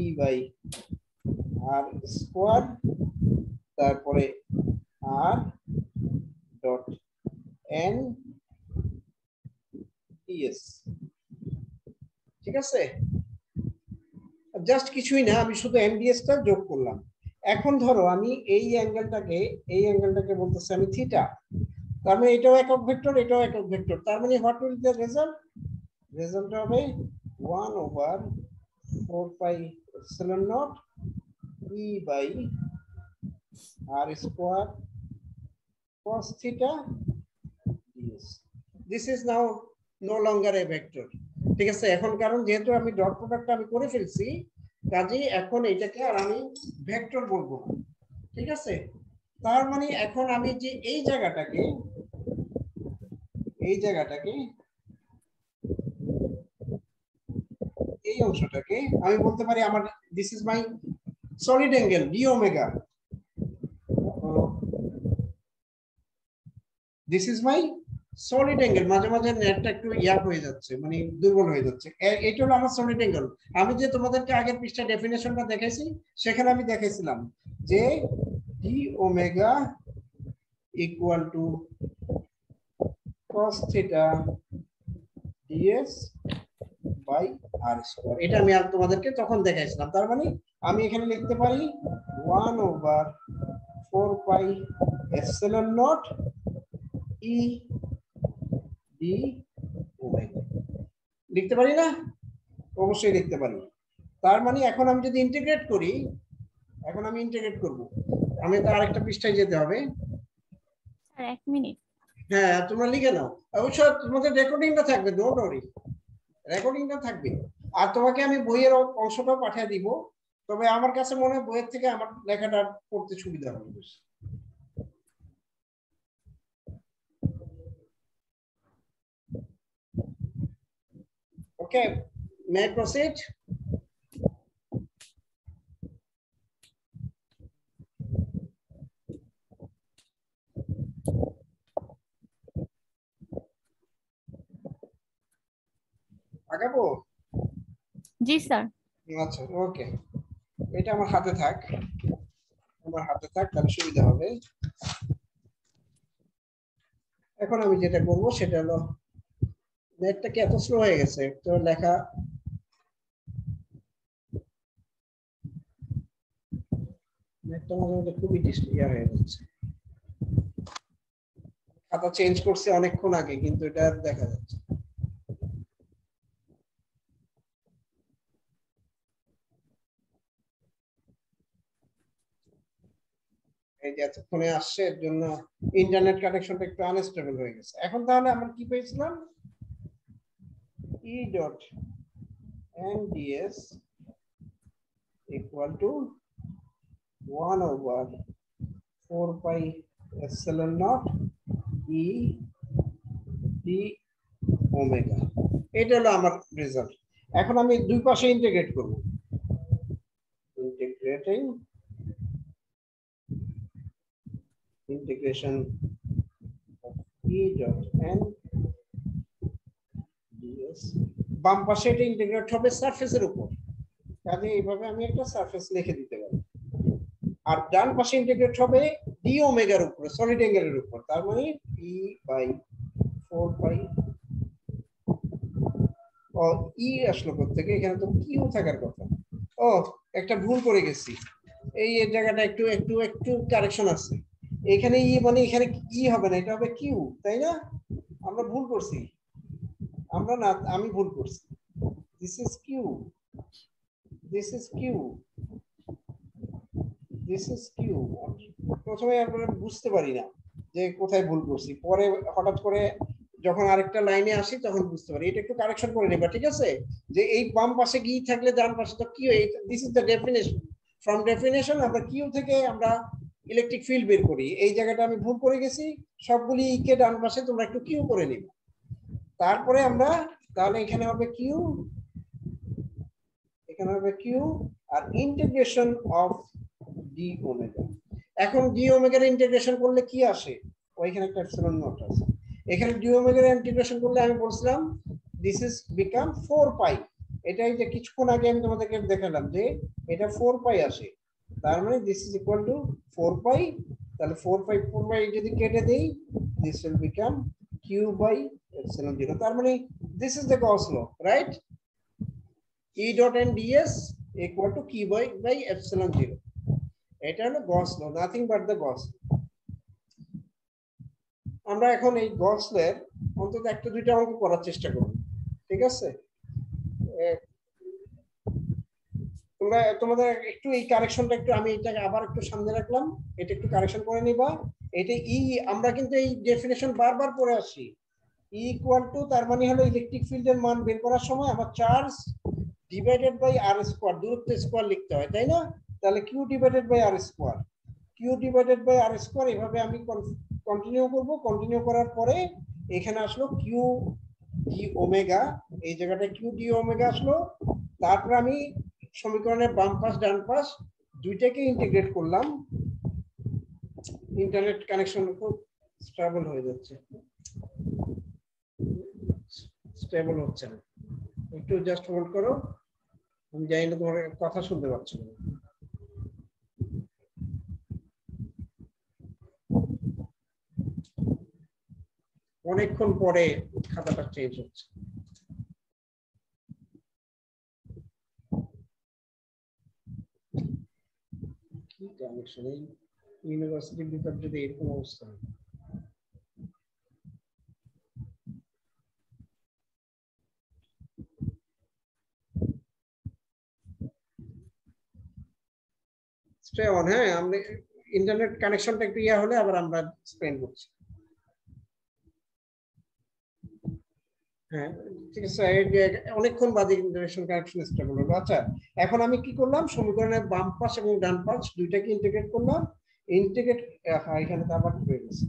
E by R square তারপরে আর ডট এন ডিএস ঠিক আছে? জাস্ট কিছুই না, আমি শুধু এনডিএসটা যোগ করলাম। এখন ধরো আমি এই অ্যাঙ্গেলটাকে এই অ্যাঙ্গেলটাকে বলতেছি আমি থিটা তার মানে এটাও একক ভেক্টর, এটাও একক ভেক্টর। তার মানে what will the result result হবে one over four pi epsilon naught E by R square cos theta ds this is now no longer a vector ঠিক আছে? এখন কারণ যেহেতু আমি ডট প্রোডাক্ট আমি করে ফেলছি কাজেই এখন এটাকে আর আমি ভেক্টর বলব না, ঠিক আছে? তার মানে এখন আমি যে এই জায়গাটাকে এই জায়গাটাকে, এই অংশটাকে, আমি বলতে পারি আমার this is my solid angle D omega this is my solid angle মাঝে মাঝে নেটটা একটু ইয়া হয়ে যাচ্ছে মানে দুর্বল হয়ে যাচ্ছে। এটা হলো আমার সলিড অ্যাঙ্গেল আমি যে তোমাদেরকে আগের পৃষ্ঠা ডেফিনেশনটা দেখাইছি, সেখানে আমি দেখাইছিলাম যে D omega equal to cos theta ds by R square এটা আমি আর তোমাদেরকে তখন দেখাইছিলাম। তার মানে আমি এখানে লিখতে পারি 1 over 4 pi epsilon naught E D omega লিখতে পারি না? অবশ্যই লিখতে পারি। তার মানে এখন আমি যদি ইন্টিগ্রেট করি এখন আমি ইন্টিগ্রেট করব। আমি তো আরেকটা পৃষ্ঠায় যেতে হবে। স্যার এক মিনিট। হ্যাঁ তোমরা লিখে নাও। অবশ্যই তোমাদের রেকর্ডিংটা থাকবে ডোন্ট ওয়ারি রেকর্ডিংটা থাকবে। আর তোমাকে আমি বইয়ের অংশটাও পাঠিয়ে দিব। তবে আমার কাছে মনে হয় বইয়ের থেকে আমার লেখাটা পড়তে সুবিধা হবে বেশি। Okay, may I proceed? আগাবো? জি স্যার। আচ্ছা ওকে। এটা আমার হাতে থাক। আমার হাতে থাক তাহলে সুবিধা হবে। এখন আমি যেটা করব সেটা হলো নেটটা কি এত স্লো হয়ে গেছে? তো লেখা নেটটা মাঝে মাঝে খুবই ইয়া হয়ে যাচ্ছে। খাতা চেঞ্জ করছে অনেকক্ষণ আগে, কিন্তু এটা দেখা যাচ্ছে এই যে এতক্ষণে আসছে, এর জন্য ইন্টারনেট কানেকশনটা একটু আনস্টেবল হয়ে গেছে। এখন তাহলে আমরা কি পেয়েছিলাম? E dot N DS equal to one over four pi epsilon naught E D omega এটা হলো আমার রেজাল্ট এখন আমি দুই পাশে ইন্টিগ্রেট করব। Integrating integration of E dot n ds বাম পাশে এটা ইন্টিগ্রেট হবে সারফেসের উপর। কাজে এইভাবে আমি একটা সারফেস লিখে দিতে পারি। আর ডান পাশে ইন্টিগ্রেট হবে ডি ওমেগার উপরে সলিড অ্যাঙ্গেলের উপর। তার মানে পি বাই ফোর বাই ও ই আসলো থেকে এখানে তো কিউ থাকার কথা। ও, একটা ভুল করে গেছি। এই জায়গাটা একটু একটু একটু কারেকশন আছে। এখানে ই মানে এখানে ই হবে না, এটা হবে কিউ তাই না? আমরা ভুল করছি। আমরা না, আমি ভুল করছি। This is Q this is Q this is Q প্রথমে আমরা বুঝতে পারি না যে কোথায় ভুল করছি। পরে হঠাৎ করে যখন আরেকটা লাইনে আসি, তখন বুঝতে পারি। এটা একটু কারেকশন করে নেবা, ঠিক আছে? যে এই বাম পাশে কি থাকলে ডান পাশে তো Q this is the definition from definition আমরা কিউ থেকে আমরা ইলেকট্রিক ফিল্ড বের করি। এই জায়গাটা আমি ভুল করে গেছি। সবগুলি ই কে ডান পাশে তোমরা একটু কিউ করে নিবে। তারপরে আমরা, তাহলে এখানে হবে কিউ এখানে হবে কিউ আর ইন্টিগ্রেশন অফ ডি ওমেগা এখন ডি ওমেগার ইন্টিগ্রেশন করলে কি আসে? ওইখানে একটা এপসিলন নট আছে। এখানে ডি ওমেগার ইন্টিগ্রেশন করলে আমি বলছিলাম দিস ইজ বিকাম 4 পাই এটাই যে কিছুক্ষণ আগে আমি তোমাদেরকে দেখালাম যে এটা 4 পাই আসে। তার মানে this is equal to 4 pi তাহলে 4 পাই 4 পাই যদি কেটে দেই this will become q by epsilon zero তার মানে this is the Gauss law right E dot n ds equal to q by by epsilon zero এটা হলো Gauss law nothing but the Gauss আমরা এখন এই গস লের অন্তত একটা দুইটা অঙ্ক করার চেষ্টা করব, ঠিক আছে? তোমরা, তোমাদের একটু এই কারেকশনটা একটু, আমি এটাকে আবার একটু সামনে রাখলাম, এটা একটু কারেকশন করে নিবা। এটা ই আমরা কিন্তু এই ডেফিনেশন বারবার পড়ে আসি। ইকুয়াল টু তার মানে হলো ইলেকট্রিক ফিল্ডের মান বের করার সময় আমার charge divided by R square দূরত্ব স্কোয়ার লিখতে হয়, তাই না? তাহলে Q divided by R square Q divided by R square এভাবে আমি কন্টিনিউ করব কন্টিনিউ করার পরে এখানে আসলো কিউ ডি ওমেগা এই জায়গাটা কিউ ডি ওমেগা আসলো, তারপর আমি সমীকরণের বাম পাশ, ডান পাশ দুইটাকে ইন্টিগ্রেট করলাম ইন্টারনেট কানেকশন খুব স্টেবল হয়ে যাচ্ছে। স্টেবল হচ্ছে না। একটু জাস্ট হোল্ড করো। আমি জানি না তোমার কথা শুনতে পাচ্ছ না। অনেকক্ষণ পরে খাতাটা চেঞ্জ হচ্ছে। কি কানেকশন ইউনিভার্সিটির ভিতর যদি এরকম অবস্থা হয়। স্টে অন হ্যাঁ আমরা ইন্টারনেট কানেকশনটা একটু ইয়া হলে আবার আমরা স্পেন্ড করছি। হ্যাঁ ঠিক আছে অনেকক্ষণ বাদে ইন্টারনেশন কানেকশন স্টেবল হলো। আচ্ছা এখন আমি কি করলাম? সমীকরণের বাম পাশ এবং ডান পাশ দুইটাকে ইন্টিগ্রেট করলাম। ইন্টিগ্রেট হ্যাঁ এখানে তো আবার হয়ে গেছে।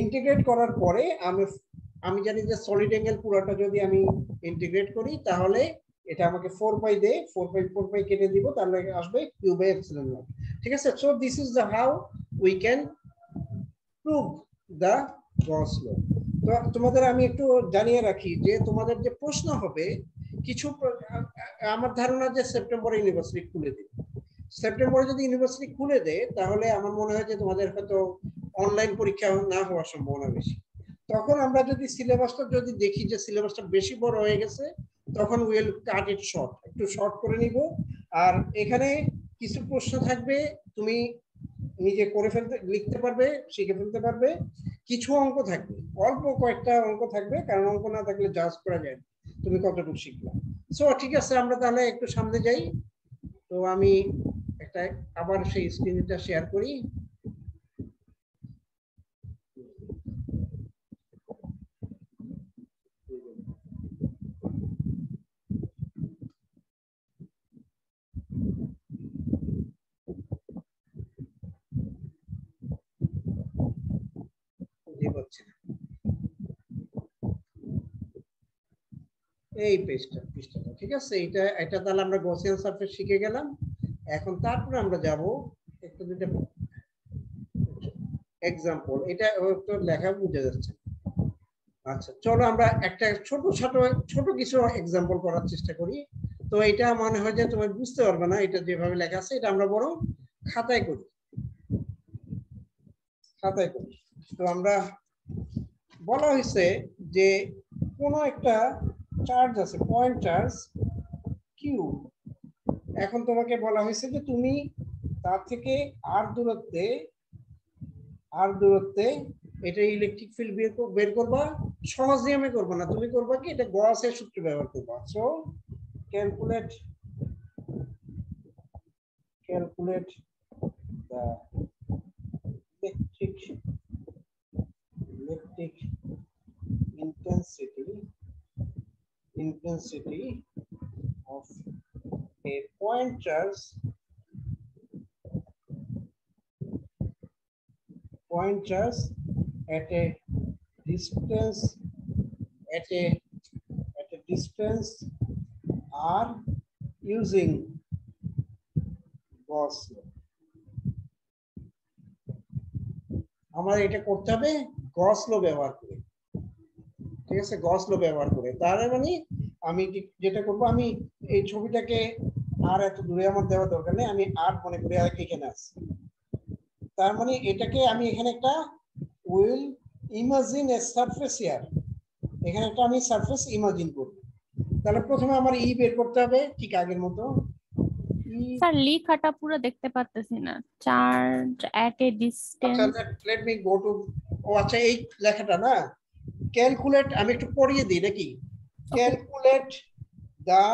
ইন্টিগ্রেট করার পরে আমি আমি জানি যে সলিড অ্যাঙ্গেল পুরোটা যদি আমি ইন্টিগ্রেট করি, তাহলে এটা আমাকে ফোর বাই দে ফোর বাই ফোর বাই কেটে দিব, তাহলে আসবে কিউ বাই এপসিলন নট ঠিক আছে? So this is the how we can prove the Gauss law তো তোমাদের আমি একটু জানিয়ে রাখি যে তোমাদের যে প্রশ্ন হবে, কিছু আমার ধারণা যে সেপ্টেম্বরে ইউনিভার্সিটি খুলে দেবে। সেপ্টেম্বরে যদি ইউনিভার্সিটি খুলে দেয় তাহলে আমার মনে হয় যে তোমাদের হয়তো অনলাইন পরীক্ষা না হওয়ার সম্ভাবনা বেশি। তখন আমরা যদি সিলেবাসটা যদি দেখি যে সিলেবাসটা বেশি বড় হয়ে গেছে তখন উইল কাট ইট শর্ট একটু শর্ট করে নিব। আর এখানে কিছু প্রশ্ন থাকবে, তুমি নিজে করে ফেলতে, লিখতে পারবে, শিখে ফেলতে পারবে। কিছু অঙ্ক থাকবে, অল্প কয়েকটা অঙ্ক থাকবে, কারণ অঙ্ক না থাকলে জাজ করা যায় তুমি কতটুকু শিখলা। সো ঠিক আছে, আমরা তাহলে একটু সামনে যাই। তো আমি একটা আবার সেই স্ক্রিনটা শেয়ার করি জি হচ্ছে না। এই পেজটা, পৃষ্ঠাটা, ঠিক আছে? এটা এটা তাহলে আমরা গসিয়ান সারফেস শিখে গেলাম। এখন তারপরে আমরা যাব একটা দুটো এক্সাম্পল এটা তো লেখা বুঝে যাচ্ছে। আচ্ছা চলো আমরা একটা ছোট ছোট ছোট কিছু এক্সাম্পল করার চেষ্টা করি। তো এটা মনে হয় যে তুমি বুঝতে পারবে না, এটা যেভাবে লেখা আছে, এটা আমরা বরং খাতায় করি। খাতায় করি। তো আমরা, বলা হয়েছে যে কোনো একটা চার্জ আছে পয়েন্ট চার্জ কিউ এখন তোমাকে বলা হয়েছে যে তুমি তার থেকে আর দূরত্বে আর দূরত্বে এটা ইলেকট্রিক ফিল্ড বের বের করবা, সহজ নিয়মে করবা না। তুমি করবা কি, এটা গসের সূত্র ব্যবহার করবা। So calculate calculate the electric electric intensity of a point charge point charge at a distance at a at a distance r using Gauss law. আমরা এটা করতে হবে গস লো ব্যবহার করে ঠিক আছে গস লো ব্যবহার করে তার মানে আমি যেটা করব আমি এই ছবিটাকে আর এত দূরে আমার দেওয়া দরকার নেই আমি আর মনে করি আর এখানে আছে। তার মানে এটাকে আমি এখানে একটা উইল ইমাজিন এ সারফেস ইয়ার এখানে একটা আমি সারফেস ইমাজিন করব। তাহলে প্রথমে আমার ই বের করতে হবে ঠিক আগের মতো। স্যার লেখাটা পুরো দেখতে পারতেছি না। Charge at a distance let me go to ও আচ্ছা এই লেখাটা না ক্যালকুলেট আমি একটু পড়িয়ে দিই নাকি? Calculate the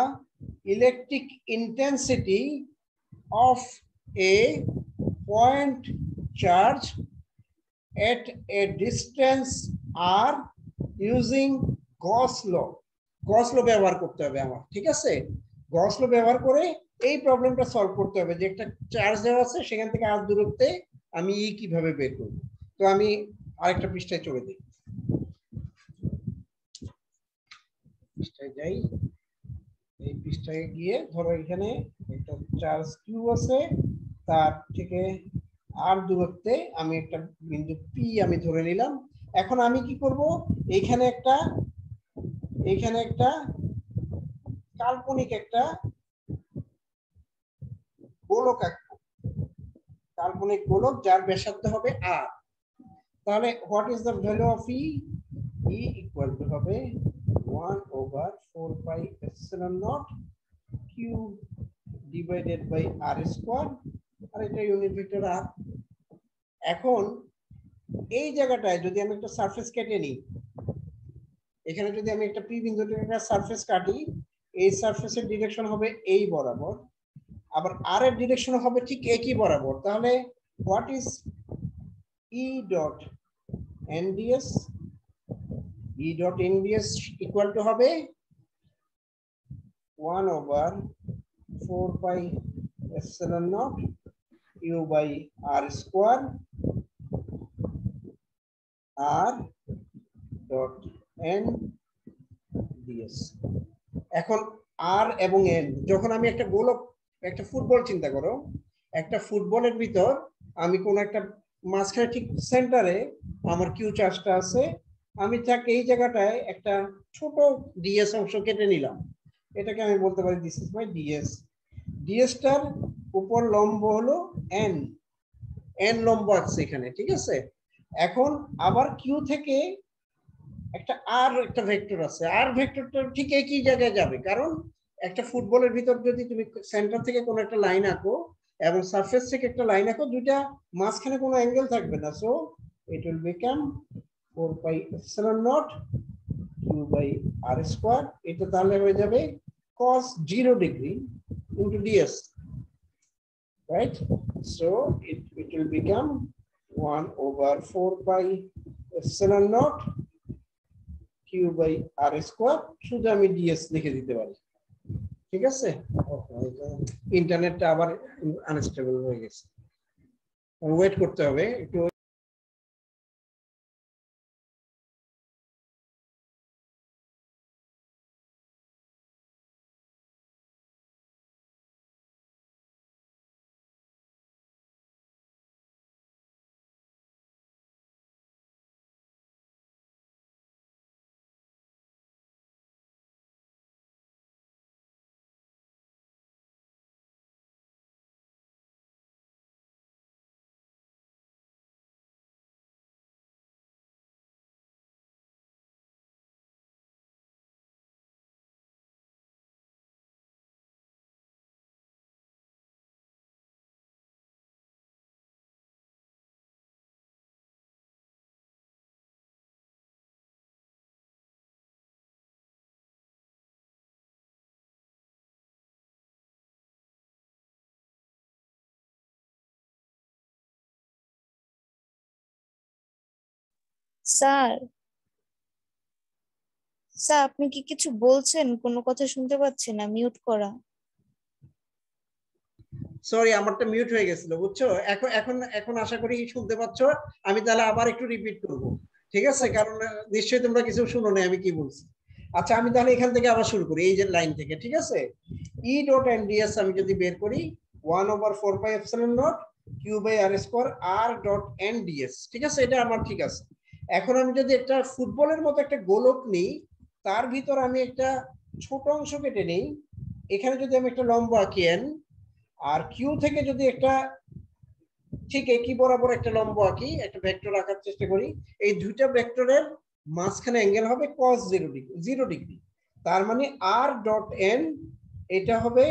electric intensity of a point charge at a distance r using Gauss law Gauss law ব্যবহার করতে হবে আমার, ঠিক আছে? গস ল ব্যবহার করে এই প্রবলেমটা সলভ করতে হবে। যে একটা চার্জ দেওয়া আছে, সেখান থেকে আর দূরত্বে আমি ই কীভাবে বের করব? তো আমি আরেকটা পৃষ্ঠায় চলে যাই। পৃষ্ঠায় যাই। এই পৃষ্ঠায় গিয়ে ধরো এখানে একটা চার্জ কিউ আছে, তার থেকে আর দূরত্বে আমি একটা বিন্দু পি আমি ধরে নিলাম। এখন আমি কি করব? এইখানে একটা এইখানে একটা কাল্পনিক একটা গোলক আঁকবো। কাল্পনিক গোলক যার ব্যাসার্ধ হবে আর তাহলে what is the value of E E equal to হবে one over four by epsilon naught Q divided by R square আর এটা ইউনিট ভেক্টর আর এখন এই জায়গাটায় যদি আমি একটা সারফেস কেটে নিই, এখানে যদি আমি একটা পি বিন্দু থেকে একটা সারফেস কাটি, এই সারফেসের ডিরেকশন হবে এই বরাবর, আবার আর এর ডিরেকশন হবে ঠিক একই বরাবর, তাহলে what is E dot N DS E dot N DS equal to হবে one over four by epsilon naught U by R square R dot N DS এখন আর এবং এন যখন আমি একটা গোলক, একটা ফুটবল চিন্তা করো, একটা ফুটবলের ভিতর আমি কোন একটা মাঝখানে ঠিক সেন্টারে আমার কিউ চার্জটা আছে আমি থাক এই জায়গাটায় একটা ছোট ডিএস অংশ কেটে নিলাম। এটাকে আমি বলতে পারি দিস ইজ মাই ডিএস ডিএসটার উপর লম্ব হলো এন এন লম্ব আছে এখানে, ঠিক আছে? এখন আবার কিউ থেকে একটা আর একটা ভেক্টর আছে। আর ভেক্টরটা ঠিক একই জায়গায় যাবে, কারণ একটা ফুটবলের ভিতর যদি তুমি সেন্টার থেকে কোনো একটা লাইন আঁকো এবং সারফেস থেকে একটা লাইন আঁকো, দুইটা মাঝখানে কোনো অ্যাঙ্গেল থাকবে না। So it will become four by epsilon naught Q by R square এটা তাহলে হয়ে যাবে cos zero degree into ds right? So it, it will become 1 over 4 pi epsilon naught q by r square শুধু আমি ds লিখে দিতে পারি ঠিক আছে? ইন্টারনেটটা আবার আনস্টেবল হয়ে গেছে। ওয়েট করতে হবে একটু স্যার স্যার, আপনি কি কিছু বলছেন? কোনো কথা শুনতে পাচ্ছি না মিউট করা। সরি আমারটা মিউট হয়ে গেছিল, বুঝছ? এখন এখন এখন আশা করি শুনতে পাচ্ছ। আমি তাহলে আবার একটু রিপিট করব, ঠিক আছে? কারণ নিশ্চয়ই তোমরা কিছু শুনো না আমি কি বলছি? আচ্ছা আমি তাহলে এখান থেকে আবার শুরু করি, এই যে লাইন থেকে, ঠিক আছে? ই ডট এন ডিএস আমি যদি বের করি one over four by epsilon naught Q by R square R dot N DS ঠিক আছে? এটা আমার ঠিক আছে। এখন আমি যদি একটা ফুটবলের মতো একটা গোলক নিই, তার ভিতর আমি একটা ছোট অংশ কেটে নিই। এখানে যদি আমি একটা লম্বা আঁকি এন আর কিউ থেকে যদি একটা ঠিক একই বরাবর একটা লম্ব আঁকি, একটা ভেক্টর আঁকার চেষ্টা করি, এই দুইটা ভেক্টরের মাঝখানে অ্যাঙ্গেল হবে cos zero degree zero degree তার মানে আর ডট এন এটা হবে,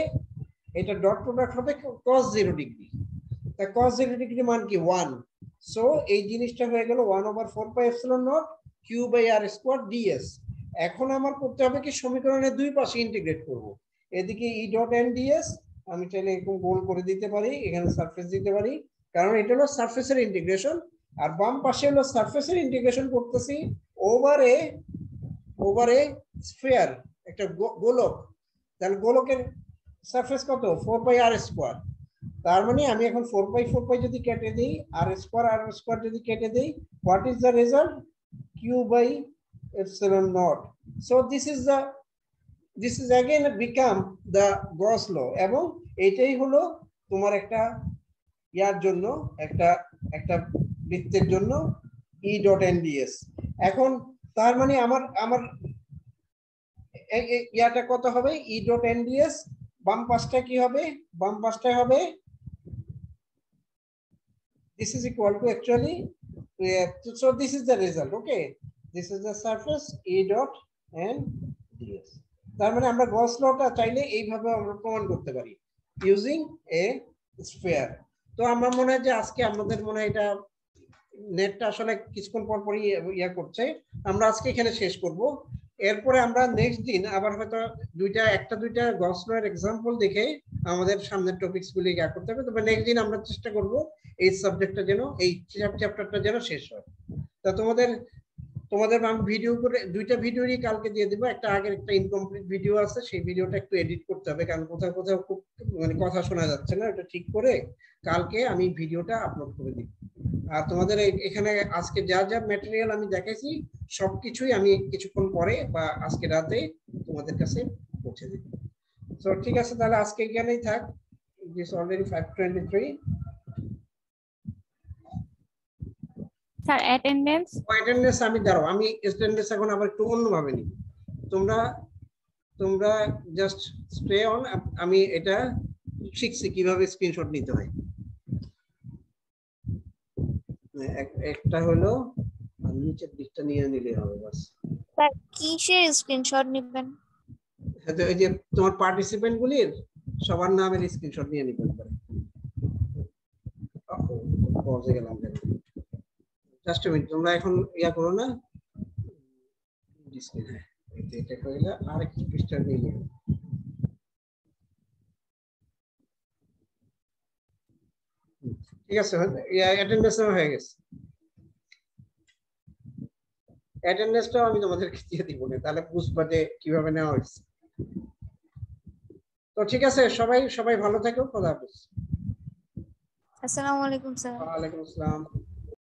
এটা ডট প্রোডাক্ট হবে cos জিরো ডিগ্রি তা cos জিরো ডিগ্রি মান কি? ওয়ান সো এই জিনিসটা হয়ে গেল one over four by epsilon naught Q by R square DS এখন আমার করতে হবে কি সমীকরণের দুই পাশে ইন্টিগ্রেট করব। এদিকে ই ডট এন ডিএস আমি চাইলে এরকম গোল করে দিতে পারি, এখানে সারফেস দিতে পারি, কারণ এটা হলো সারফেসের ইন্টিগ্রেশন আর বাম পাশে হলো সারফেসের ইন্টিগ্রেশন করতেছি ওভারে ওভারে স্ফিয়ার একটা গোলক। তাহলে গোলকের সারফেস কত? ফোর বাই আর স্কোয়ার তার মানে আমি এখন ফোর বাই ফোর বাই যদি কেটে দিই আর স্কোয়ার আর স্কোয়ার যদি কেটে দিই what is the result Q by epsilon naught. So, this is the, this is again become the Gauss law এবং এটাই হলো তোমার একটা ইয়ার জন্য, একটা একটা বৃত্তের জন্য ই ডট এনডিএস এখন তার মানে আমার আমার ইয়াটা কত হবে? ই ডট এনডিএস বাম পাশটা কি হবে? বাম পাশটা হবে this is equal to actually uh, so this is the result okay? This is the surface a dot and ds. তার মানে আমরা গস লটা চাইলে এইভাবে আমরা প্রমাণ করতে পারি ইউজিং এ স্ফিয়ার তো আমার মনে হয় যে আজকে আমাদের মনে হয় এটা নেটটা আসলে কিছুক্ষণ পর পরই ইয়া করছে। আমরা আজকে এখানে শেষ করব। এরপরে আমরা নেক্সট দিন আবার হয়তো দুইটা, একটা, দুইটা গস লয়ের এক্সাম্পল দেখে আমাদের সামনের টপিকস গুলি ইয়া করতে হবে। তবে নেক্সট দিন আমরা চেষ্টা করব এই সাবজেক্টটা যেন, এই চ্যাপ্টারটা যেন শেষ হয়। তা তোমাদের তোমাদের আমি ভিডিও করে, দুইটা ভিডিওরই কালকে দিয়ে দিব। একটা আগের একটা ইনকমপ্লিট ভিডিও আছে, সেই ভিডিওটা একটু এডিট করতে হবে, কারণ কোথাও কোথাও খুব মানে কথা শোনা যাচ্ছে না, এটা ঠিক করে কালকে আমি ভিডিওটা আপলোড করে দিব আর তোমাদের এখানে আজকে যা যা ম্যাটেরিয়াল আমি দেখাইছি, সবকিছুই আমি কিছুক্ষণ পরে বা আজকে রাতে তোমাদের কাছে পৌঁছে দিব তো ঠিক আছে, তাহলে আজকে এখানেই থাক। This already five twenty three sir attendance attendance আমি দাঁড়াও আমি অ্যাটেন্ডেন্স এখন আবার একটু অন্যভাবে নিই তোমরা তোমরা জাস্ট স্টে অন আমি এটা শিখছি কীভাবে স্ক্রিনশট নিতে হয় এক- একটা হলো নিচের দিকটা নিয়ে নিলে হবে বাস স্যার কিসের স্ক্রিনশট নেবেন এই যে তোমার পার্টিসিপেন্ট গুলির সবার নামের স্ক্রিনশট নিয়ে নিতে পারে পৌঁছে গেলাম জাস্ট মিনিট তোমরা এখন ইয়া করো না? এটা কইলা আর একটু পৃষ্ঠা নিয়ে ঠিক আছে অ্যাটেন্ডেন্স হয়ে গেছে। অ্যাটেন্ডেন্সটাও আমি তোমাদেরকে দিয়ে দিব না তাহলে বুঝবা যে কীভাবে নেওয়া হয়েছে? তো ঠিক আছে সবাই সবাই ভালো থেকো খোদা হাফেজ। আসসালামু আলাইকুম স্যার। ওয়ালাইকুম আসসালাম।